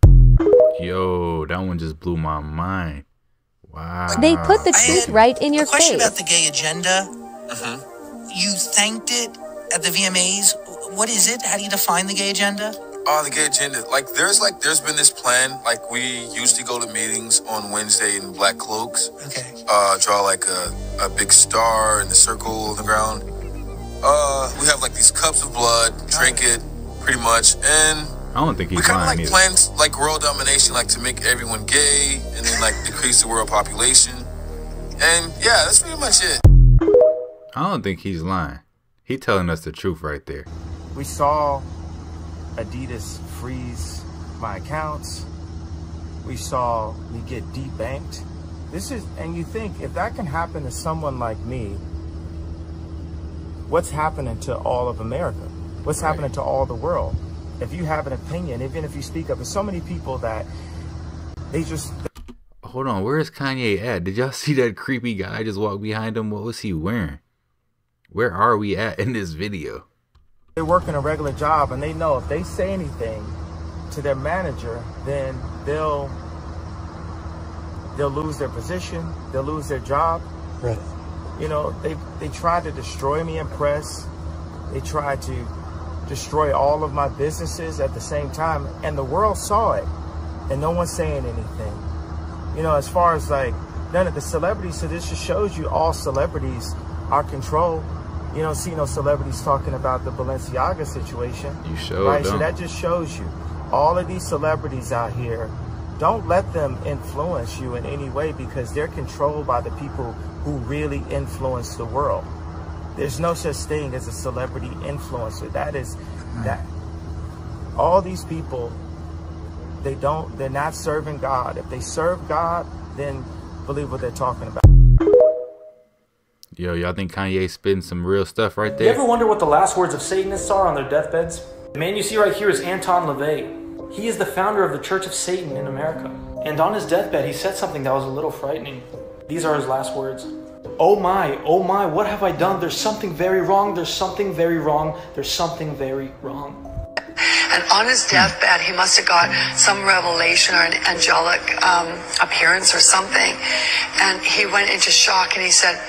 Yo, that one just blew my mind. Wow. They put the truth right in your question face. about the gay agenda. You thanked it at the VMAs. What is it? How do you define the gay agenda? Oh, the gay agenda. Like, there's like, there's been this plan. Like, we usually go to meetings on Wednesday in black cloaks. Okay. Uh, draw like a, a big star in the circle on the ground. Uh, we have like these cups of blood, drink it, pretty much, and I don't think he's we kind of lying like either. plans like world domination, like to make everyone gay and then like decrease the world population. And yeah, that's pretty much it. I don't think he's lying. He telling us the truth right there. We saw Adidas freeze my accounts. We saw me get debanked. This is, and you think if that can happen to someone like me, what's happening to all of America? What's happening to all the world? if you have an opinion, even if you speak up, there's so many people that they just Hold on, where is Kanye at? Did y'all see that creepy guy just walk behind him? What was he wearing? Where are we at in this video? they're working a regular job and they know if they say anything to their manager, then they'll they'll lose their position, they'll lose their job. Right. You know, they they tried to destroy me in press. They tried to destroy all of my businesses at the same time, and the world saw it, and no one's saying anything. You know, as far as like none of the celebrities, so this just shows you all celebrities are controlled. You don't see no celebrities talking about the Balenciaga situation. You sure right? So don't. that just shows you all of these celebrities out here. Don't let them influence you in any way because they're controlled by the people who really influence the world. There's no such thing as a celebrity influencer. That is hmm. that all these people they don't they're not serving God. If they serve God, then believe what they're talking about. Yo, y'all think Kanye spitting some real stuff right there? You ever wonder what the last words of Satanists are on their deathbeds? The man you see right here is Anton LaVey. He is the founder of the Church of Satan in America. And on his deathbed, he said something that was a little frightening. These are his last words. Oh my, oh my, what have I done? There's something very wrong, there's something very wrong, there's something very wrong. And on his deathbed, he must have got some revelation or an angelic um, appearance or something. And he went into shock and he said,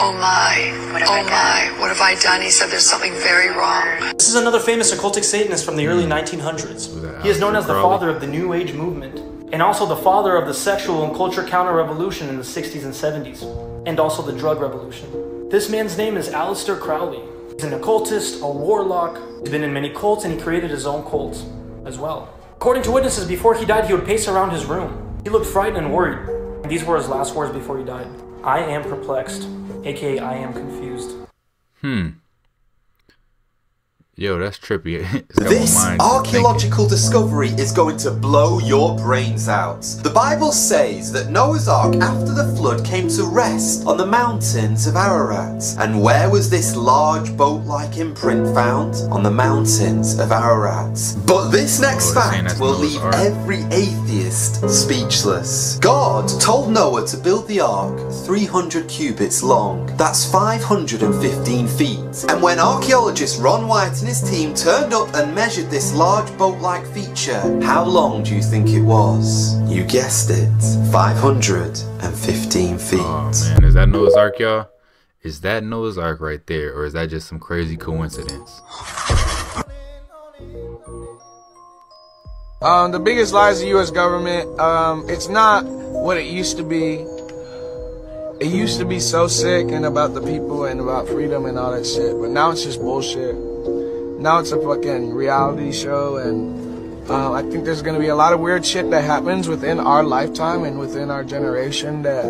Oh my, oh my, what have I done? He said, There's something very wrong. This is another famous occultic Satanist from the early 1900s. He is known as the father of the New Age movement, and also the father of the sexual and culture counter revolution in the 60s and 70s, and also the drug revolution. This man's name is Aleister Crowley. He's an occultist, a warlock. He's been in many cults, and he created his own cult as well. According to witnesses, before he died, he would pace around his room. He looked frightened and worried. These were his last words before he died. I am perplexed, aka I am confused. Hmm. Yo, that's trippy. It's got my This archaeological discovery is going to blow your brains out. The Bible says that Noah's Ark after the flood came to rest on the mountains of Ararat. And where was this large boat-like imprint found? On the mountains of Ararat. But this oh, next fact will leave every atheist speechless. God told Noah to build the ark 300 cubits long. That's 515 feet. And when archaeologist Ron Wyatt and his team turned up and measured this large boat-like feature, how long do you think it was? You guessed it, 515 feet. Oh man, is that Noah's Ark, y'all? Is that Noah's Ark right there, or is that just some crazy coincidence? Um, the biggest lies of the U.S. government. Um, it's not what it used to be. It used to be so sick and about the people and about freedom and all that shit, but now it's just bullshit. Now it's a fucking reality show, and uh, I think there's gonna be a lot of weird shit that happens within our lifetime and within our generation that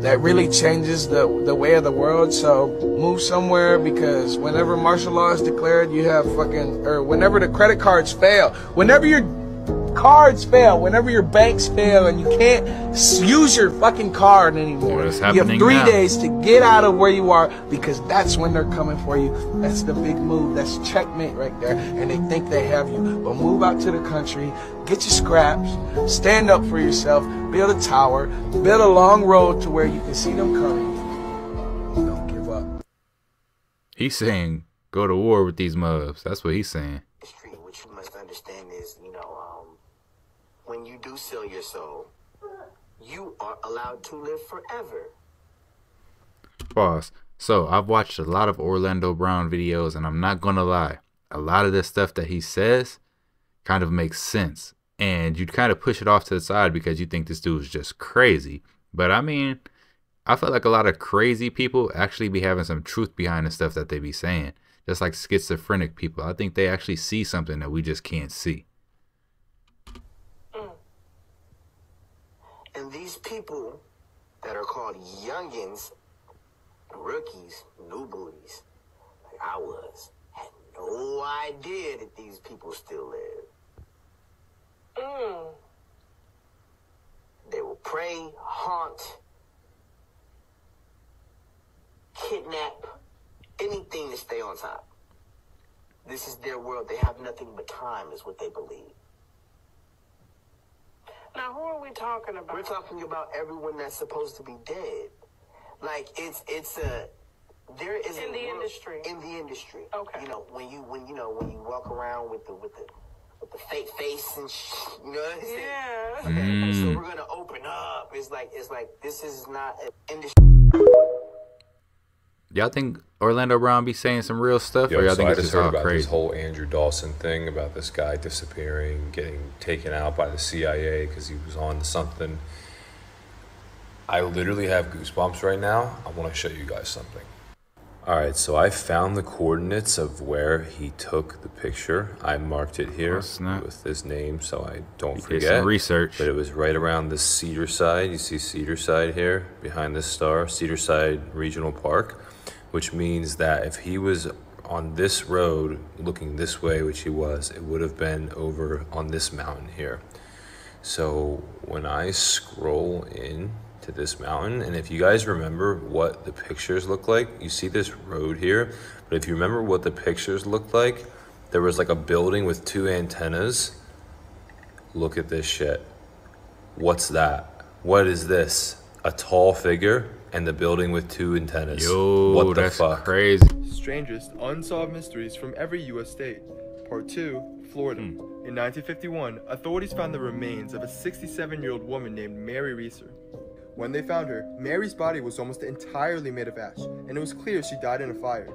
that really changes the the way of the world. So move somewhere because whenever martial law is declared, you have fucking or whenever the credit cards fail, whenever your cards fail, whenever your banks fail, and you can't use your fucking card anymore, you have three now? days to get out of where you are because that's when they're coming for you. That's the big move. That's checkmate right there, and they think they have you. But move out to the country, get your scraps, stand up for yourself, build a tower, build a long road to where you can see them coming. Don't give up. He's saying go to war with these mubs. That's what he's saying. What you must understand is, you know, um, sell your soul, you are allowed to live forever. Pause. So I've watched a lot of Orlando Brown videos, and I'm not gonna lie, a lot of this stuff that he says kind of makes sense, and you'd kind of push it off to the side because you think this dude is just crazy. But I mean, I feel like a lot of crazy people actually be having some truth behind the stuff that they be saying. Just like schizophrenic people, I think they actually see something that we just can't see. And these people that are called youngins, rookies, new booties, like I was, had no idea that these people still live. Mm. They will prey, haunt, kidnap, anything to stay on top. this is their world. They have nothing but time, is what they believe. Now, who are we talking about? We're talking about everyone that's supposed to be dead. Like it's it's a there is In a the world- industry. In the industry. Okay. You know when you when you know when you walk around with the with the with the fake face and sh- you know what I'm saying? Yeah. Okay. Mm. So we're gonna open up. It's like it's like this is not an industry. Y'all think Orlando Brown be saying some real stuff, Yo, or y'all so think I it's just heard all about crazy? this whole Andrew Dawson thing about this guy disappearing, getting taken out by the CIA because he was on something. I literally have goosebumps right now. I want to show you guys something. All right, so I found the coordinates of where he took the picture. I marked it here with his name so I don't did some forget. research. But it was right around the Cedar Side. You see Cedar Side here behind this star, Cedar Side Regional Park, which means that if he was on this road looking this way, which he was, it would have been over on this mountain here. So when I scroll in to this mountain, and if you guys remember what the pictures look like, you see this road here, but if you remember what the pictures looked like, there was like a building with two antennas. Look at this shit. What's that? What is this? A tall figure and the building with two antennas. Yo, what the that's fuck? crazy. Strangest Unsolved Mysteries from Every U.S. State. Part 2, Florida. Hmm. In 1951, authorities found the remains of a 67 year old woman named Mary Reeser. When they found her, Mary's body was almost entirely made of ash, and it was clear she died in a fire.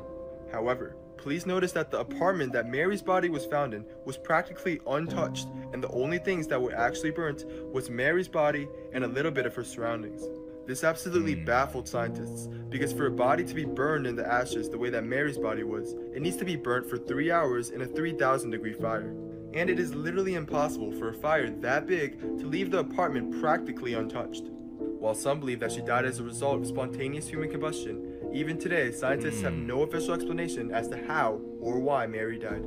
However, police noticed that the apartment that Mary's body was found in was practically untouched, and the only things that were actually burnt was Mary's body and a little bit of her surroundings. This absolutely baffled scientists because for a body to be burned in the ashes the way that Mary's body was, it needs to be burnt for three hours in a 3000 degree fire. And it is literally impossible for a fire that big to leave the apartment practically untouched. While some believe that she died as a result of spontaneous human combustion, even today scientists have hmm. no official explanation as to how or why Mary died.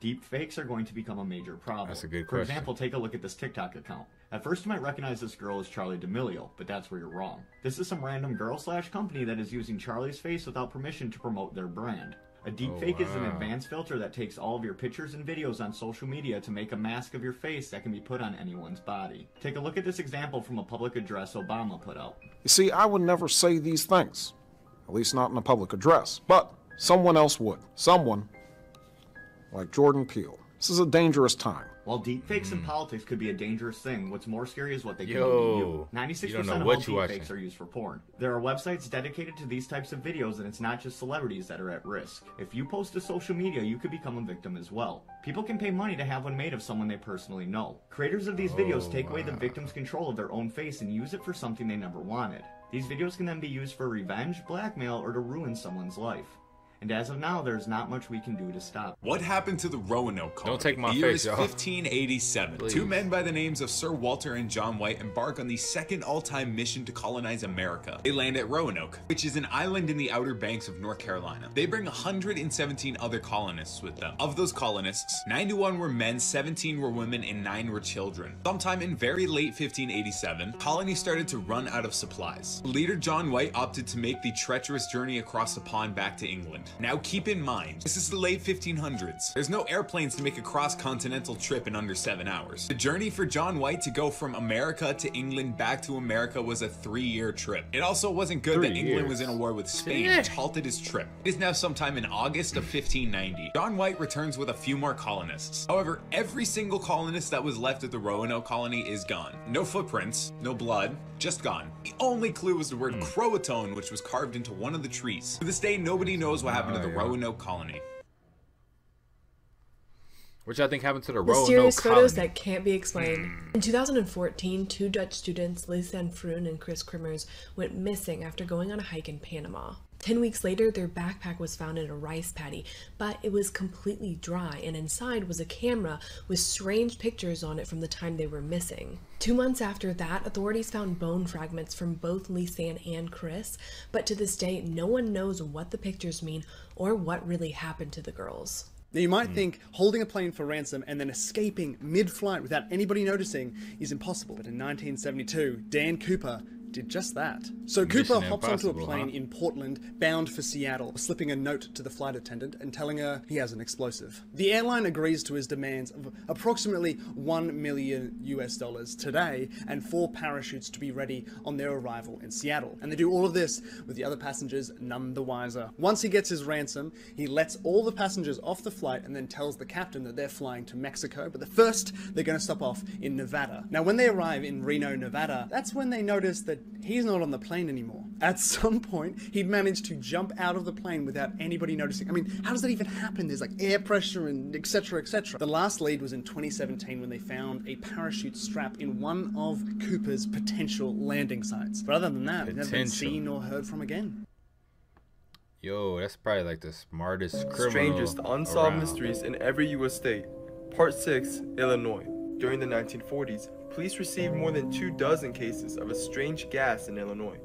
Deep fakes are going to become a major problem. That's a good For question. example, take a look at this TikTok account. At first, you might recognize this girl as Charli D'Amelio, but that's where you're wrong. This is some random girl slash company that is using Charli's face without permission to promote their brand. A deepfake Oh, fake is an oh, advanced filter that takes all of your pictures and videos on social media to make a mask of your face that can be put on anyone's body. Take a look at this example from a public address Obama put out. You see, I would never say these things, at least not in a public address, but someone else would. Someone like Jordan Peele. This is a dangerous time. While deepfakes in hmm. politics could be a dangerous thing, what's more scary is what they can. Yo, do to you. you 96% don't of what all you deepfakes are used for porn. There are websites dedicated to these types of videos, and it's not just celebrities that are at risk. If you post to social media, you could become a victim as well. People can pay money to have one made of someone they personally know. Creators of these videos Oh, take away the oh, victim's control of their own face and use it for something they never wanted. These videos can then be used for revenge, blackmail, or to ruin someone's life. And as of now, there's not much we can do to stop. What happened to the Roanoke colony? Don't take my the year face, is 1587. Please. Two men by the names of Sir Walter and John White embark on the second all-time mission to colonize America. They land at Roanoke, which is an island in the outer banks of North Carolina. They bring 117 other colonists with them. Of those colonists, 91 were men, 17 were women, and 9 were children. Sometime in very late 1587, colony started to run out of supplies. Leader John White opted to make the treacherous journey across the pond back to England. Now keep in mind, this is the late 1500s. There's no airplanes to make a cross-continental trip in under 7 hours. The journey for John White to go from America to England back to America was a 3-year trip. It also wasn't good Three that England years. was in a war with Spain, which halted his trip. It is now sometime in August of 1590. John White returns with a few more colonists. However, every single colonist that was left at the Roanoke colony is gone. No footprints, no blood, just gone. The only clue was the word hmm. Croatoan, which was carved into one of the trees. To this day, nobody knows what happened to the Oh, yeah. Roanoke colony. Which y'all think happened to the Roanoke Mysterious photos colony? that can't be explained. In 2014, two Dutch students, Lisanne Froon and Kris Kremers, went missing after going on a hike in Panama. Ten weeks later, their backpack was found in a rice paddy, but it was completely dry, and inside was a camera with strange pictures on it from the time they were missing. Two months after that, authorities found bone fragments from both Lisanne and Kris, but to this day, no one knows what the pictures mean or what really happened to the girls. Now, you might hmm. think holding a plane for ransom and then escaping mid flight without anybody noticing is impossible. But in 1972, Dan Cooper did just that. So Mission Cooper hops onto a plane huh? in Portland, bound for Seattle, slipping a note to the flight attendant and telling her he has an explosive. The airline agrees to his demands of approximately 1 million US dollars today and four parachutes to be ready on their arrival in Seattle. And they do all of this with the other passengers none the wiser. Once he gets his ransom, he lets all the passengers off the flight and then tells the captain that they're flying to Mexico, but the first they're going to stop off in Nevada. Now, when they arrive in Reno, Nevada, that's when they notice that he's not on the plane anymore. At some point, he'd managed to jump out of the plane without anybody noticing. I mean, how does that even happen? There's like air pressure and etc. etc. The last lead was in 2017 when they found a parachute strap in one of Cooper's potential landing sites. But other than that, never been seen or heard from again. Yo, that's probably like the smartest criminal. Strangest unsolved around. mysteries in every U.S. state. Part 6, Illinois. During the 1940s, police received more than two dozen cases of a strange gas in Illinois.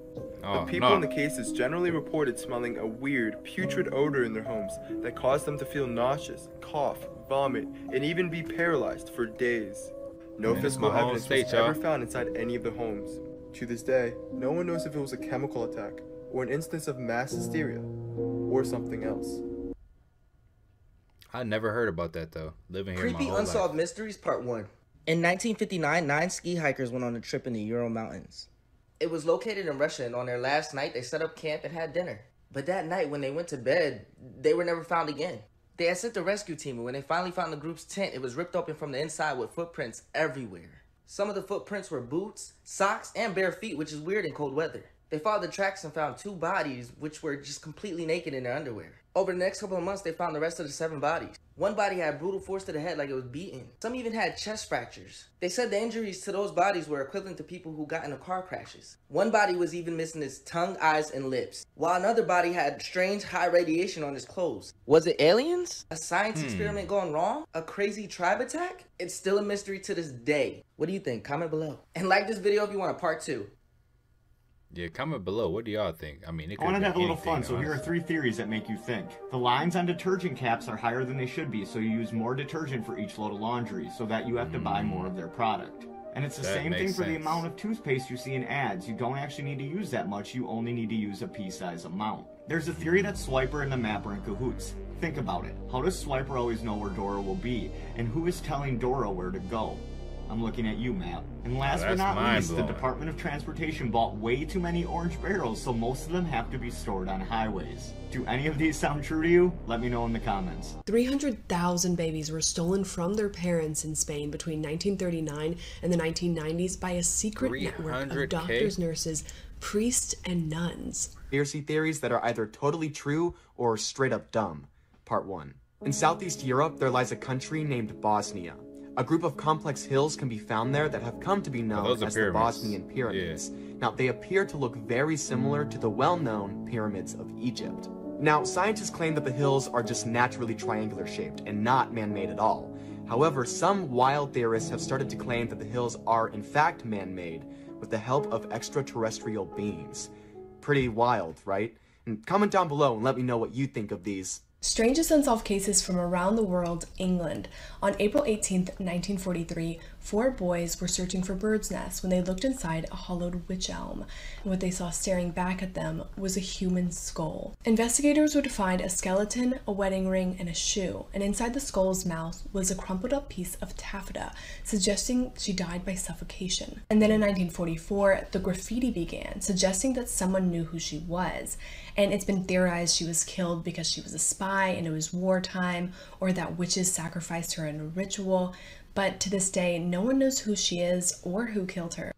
Oh, the people no. in the cases generally reported smelling a weird, putrid odor in their homes that caused them to feel nauseous, cough, vomit, and even be paralyzed for days. No Man, physical evidence state, was y'all. ever found inside any of the homes. To this day, no one knows if it was a chemical attack, or an instance of mass hysteria, or something else. I never heard about that though. Living here Creepy my whole Unsolved life. Mysteries Part 1. In 1959, nine ski hikers went on a trip in the Ural Mountains. It was located in Russia, and on their last night, they set up camp and had dinner. But that night, when they went to bed, they were never found again. They had sent the rescue team, and when they finally found the group's tent, it was ripped open from the inside with footprints everywhere. Some of the footprints were boots, socks, and bare feet, which is weird in cold weather. They followed the tracks and found two bodies, which were just completely naked in their underwear. Over the next couple of months, they found the rest of the seven bodies. One body had brutal force to the head like it was beaten. Some even had chest fractures. They said the injuries to those bodies were equivalent to people who got into car crashes. One body was even missing its tongue, eyes, and lips, while another body had strange high radiation on his clothes. Was it aliens? A science Hmm. experiment gone wrong? A crazy tribe attack? It's still a mystery to this day. What do you think? Comment below. And like this video if you want a part two. Yeah, comment below. What do y'all think? I mean, it I wanted to have a little fun, so here are three theories that make you think. The lines on detergent caps are higher than they should be, so you use more detergent for each load of laundry, so that you have to buy more of their product. And it's the That same thing makes for the amount of toothpaste you see in ads. You don't actually need to use that much, you only need to use a pea-size amount. There's a theory that Swiper and the map are in cahoots. Think about it. How does Swiper always know where Dora will be? And who is telling Dora where to go? I'm looking at you, Matt. And last but not least, the. Department of Transportation bought way too many orange barrels, so most of them have to be stored on highways. Do any of these sound true to you? Let me know in the comments. 300,000 babies were stolen from their parents in Spain between 1939 and the 1990s by a secret network of doctors, nurses, priests, and nuns. Conspiracy theories that are either totally true or straight up dumb. Part 1. In Southeast Europe, there lies a country named Bosnia. A group of complex hills can be found there that have come to be known are as the. Bosnian Pyramids. Now, they appear to look very similar to the well known pyramids of Egypt. Now, scientists claim that the hills are just naturally triangular shaped and not man made at all. However, some wild theorists have started to claim that the hills are in fact man made with the help of extraterrestrial beings. Pretty wild, right? And comment down below and let me know what you think of these. Strangest unsolved cases from around the world, England. On April 18, 1943, four boys were searching for birds' nests when they looked inside a hollowed wych elm, and what they saw staring back at them was a human skull. Investigators would find a skeleton, a wedding ring, and a shoe, and inside the skull's mouth was a crumpled up piece of taffeta, suggesting she died by suffocation. And then in 1944, the graffiti began, suggesting that someone knew who she was, and it's been theorized she was killed because she was a spy and it was wartime, or that witches sacrificed her in a ritual. But to this day, no one knows who she is or who killed her.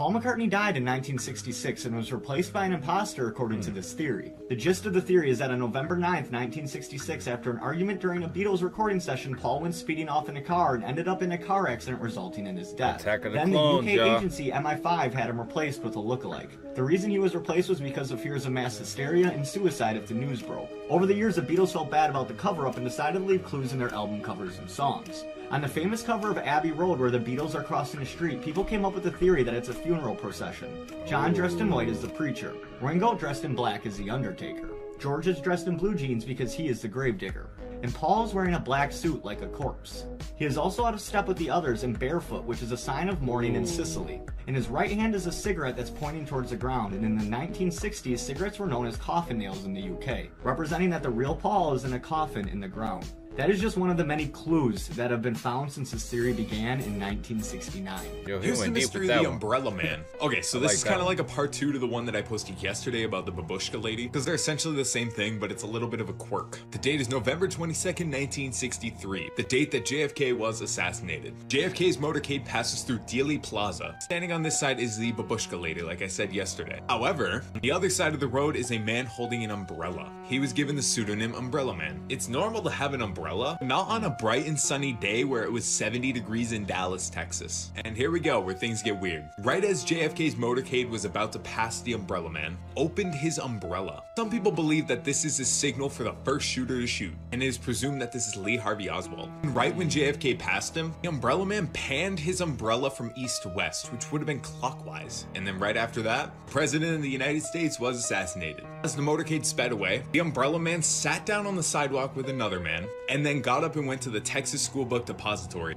Paul McCartney died in 1966 and was replaced by an imposter according to hmm. this theory. The gist of the theory is that on November 9th, 1966, after an argument during a Beatles recording session, Paul went speeding off in a car and ended up in a car accident resulting in his death. Attack of the then Clones, the UK y'all. agency MI5 had him replaced with a lookalike. The reason he was replaced was because of fears of mass hysteria and suicide if the news broke. Over the years, the Beatles felt bad about the cover-up and decided to leave clues in their album covers and songs. On the famous cover of Abbey Road where the Beatles are crossing a street, people came up with the theory that it's a funeral procession. John dressed in white is the preacher. Ringo dressed in black is the undertaker. George is dressed in blue jeans because he is the gravedigger. And Paul is wearing a black suit like a corpse. He is also out of step with the others and barefoot, which is a sign of mourning in Sicily. In his right hand is a cigarette that's pointing towards the ground, and in the 1960s, cigarettes were known as coffin nails in the UK, representing that the real Paul is in a coffin in the ground. That is just one of the many clues that have been found since this theory began in 1969. Yo, Here's the mystery of the one. Umbrella Man. Okay, so this like is kind of like a part two to the one that I posted yesterday about the babushka lady, because they're essentially the same thing, but it's a little bit of a quirk. The date is November 22nd, 1963, the date that JFK was assassinated. JFK's motorcade passes through Dealey Plaza. Standing on this side is the babushka lady, like I said yesterday. However, on the other side of the road is a man holding an umbrella. He was given the pseudonym Umbrella Man. It's normal to have an umbrella, but not on a bright and sunny day where it was 70 degrees in Dallas, Texas. And here we go, where things get weird. Right as JFK's motorcade was about to pass the Umbrella Man, opened his umbrella. Some people believe that this is a signal for the first shooter to shoot, and it is presumed that this is Lee Harvey Oswald. And right when JFK passed him, the Umbrella Man panned his umbrella from east to west, which would have been clockwise. And then right after that, President of the United States was assassinated. As the motorcade sped away, the Umbrella Man sat down on the sidewalk with another man, and then got up and went to the Texas School Book Depository.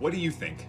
What do you think?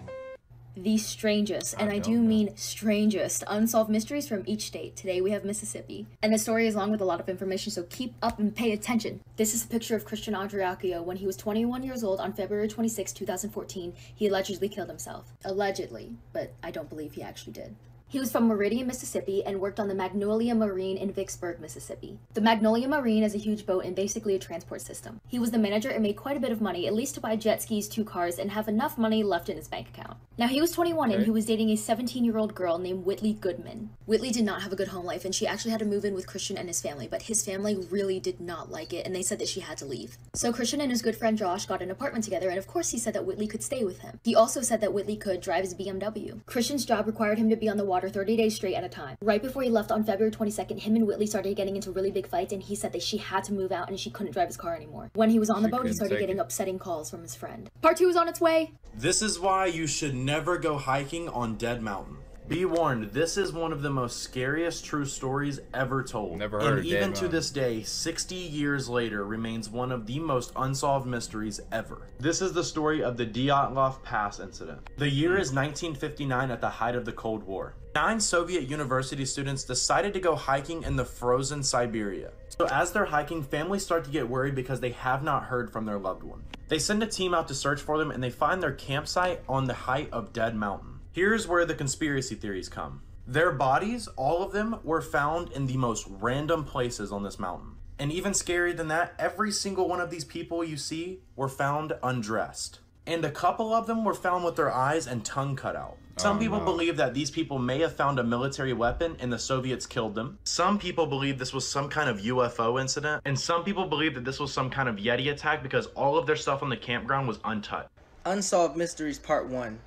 The strangest, and I, do mean strangest, unsolved mysteries from each state. Today we have Mississippi. And the story is long with a lot of information, so keep up and pay attention. This is a picture of Christian Andreacchio when he was 21 years old on February 26, 2014. He allegedly killed himself. Allegedly, but I don't believe he actually did. He was from Meridian, Mississippi, and worked on the Magnolia Marine in Vicksburg, Mississippi. The Magnolia Marine is a huge boat and basically a transport system. He was the manager and made quite a bit of money, at least to buy jet skis, two cars, and have enough money left in his bank account. Now, he was 21 and he was dating a 17 year old girl named Whitley Goodman. Whitley did not have a good home life, and she actually had to move in with Christian and his family, but his family really did not like it, and they said that she had to leave. So Christian and his good friend Josh got an apartment together, and of course he said that Whitley could stay with him. He also said that Whitley could drive his BMW. Christian's job required him to be on the water 30 days straight at a time. Right before he left on February 22nd, him and Whitley started getting into really big fights, and he said that she had to move out and she couldn't drive his car anymore. When he was on the boat, he started getting it. upsetting calls from his friend. Part two is on its way. This is why you should never go hiking on Dead Mountain. Be warned, this is one of the most scariest true stories ever told. Never heard and even to this day, 60 years later, remains one of the most unsolved mysteries ever. This is the story of the Dyatlov Pass incident. The year is 1959 at the height of the Cold War. Nine Soviet university students decided to go hiking in the frozen Siberia. So as they're hiking, families start to get worried because they have not heard from their loved one. They send a team out to search for them and they find their campsite on the height of Dead Mountain. Here's where the conspiracy theories come. Their bodies, all of them, were found in the most random places on this mountain. And even scarier than that, every single one of these people you see were found undressed. And a couple of them were found with their eyes and tongue cut out. Some Oh, people no. believe that these people may have found a military weapon and the Soviets killed them. Some people believe this was some kind of UFO incident. And some people believe that this was some kind of Yeti attack because all of their stuff on the campground was untouched. Unsolved Mysteries Part 1.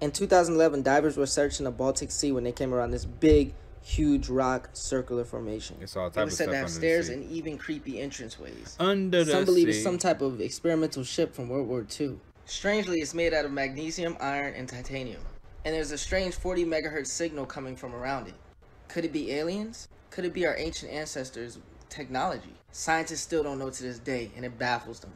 In 2011, divers were searching the Baltic Sea when they came around this big, huge rock circular formation. It's all They type would of set stuff down under stairs and even creepy entranceways. Under the Some believe it's some type of experimental ship from World War II. Strangely, it's made out of magnesium, iron, and titanium. And there's a strange 40 megahertz signal coming from around it. Could it be aliens? Could it be our ancient ancestors' technology? Scientists still don't know to this day, and it baffles them.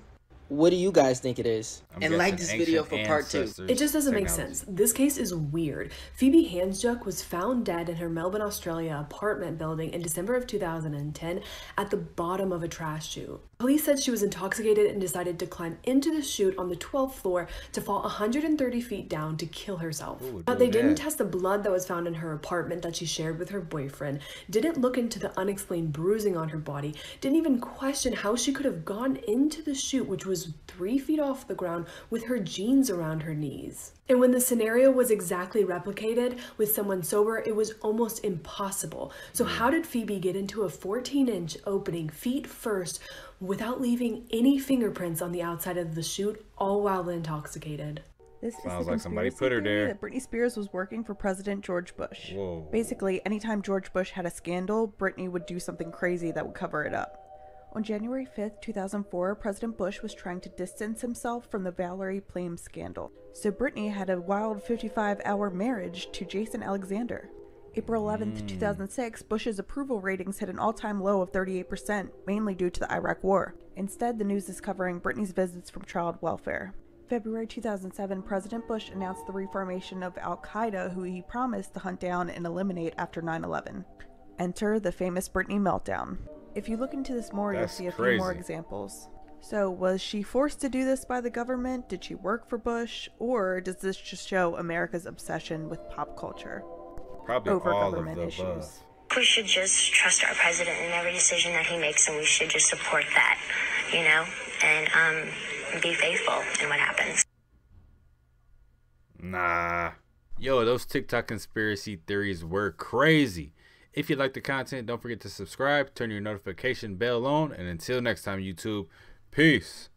What do you guys think it is? I'm and like this video for part two. It just doesn't make sense. This case is weird. Phoebe Handsjuk was found dead in her Melbourne, Australia apartment building in December of 2010 at the bottom of a trash chute. Police said she was intoxicated and decided to climb into the chute on the 12th floor to fall 130 feet down to kill herself. but they didn't test the blood that was found in her apartment that she shared with her boyfriend, didn't look into the unexplained bruising on her body, didn't even question how she could have gone into the chute, which was three feet off the ground, with her jeans around her knees. And when the scenario was exactly replicated with someone sober, it was almost impossible. So, hmm. how did Phoebe get into a 14 inch opening feet first without leaving any fingerprints on the outside of the chute, all while intoxicated? This is Sounds the like somebody conspiracy put her theory there. That Britney Spears was working for President George Bush. Whoa. Basically, anytime George Bush had a scandal, Britney would do something crazy that would cover it up. On January 5, 2004, President Bush was trying to distance himself from the Valerie Plame scandal. So Britney had a wild 55 hour marriage to Jason Alexander. April 11, Mm. 2006, Bush's approval ratings hit an all time low of 38%, mainly due to the Iraq War. Instead, the news is covering Britney's visits from child welfare. February 2007, President Bush announced the reformation of Al Qaeda, who he promised to hunt down and eliminate after 9 11. Enter the famous Britney meltdown. If you look into this more, That's you'll see a few more examples. So, was she forced to do this by the government? Did she work for Bush? Or does this just show America's obsession with pop culture? Probably over all government of the above. issues. We should just trust our president in every decision that he makes, and we should just support that, you know, and um, be faithful in what happens. Nah. Yo, those TikTok conspiracy theories were crazy. If you like the content, don't forget to subscribe, turn your notification bell on, and until next time, YouTube, peace.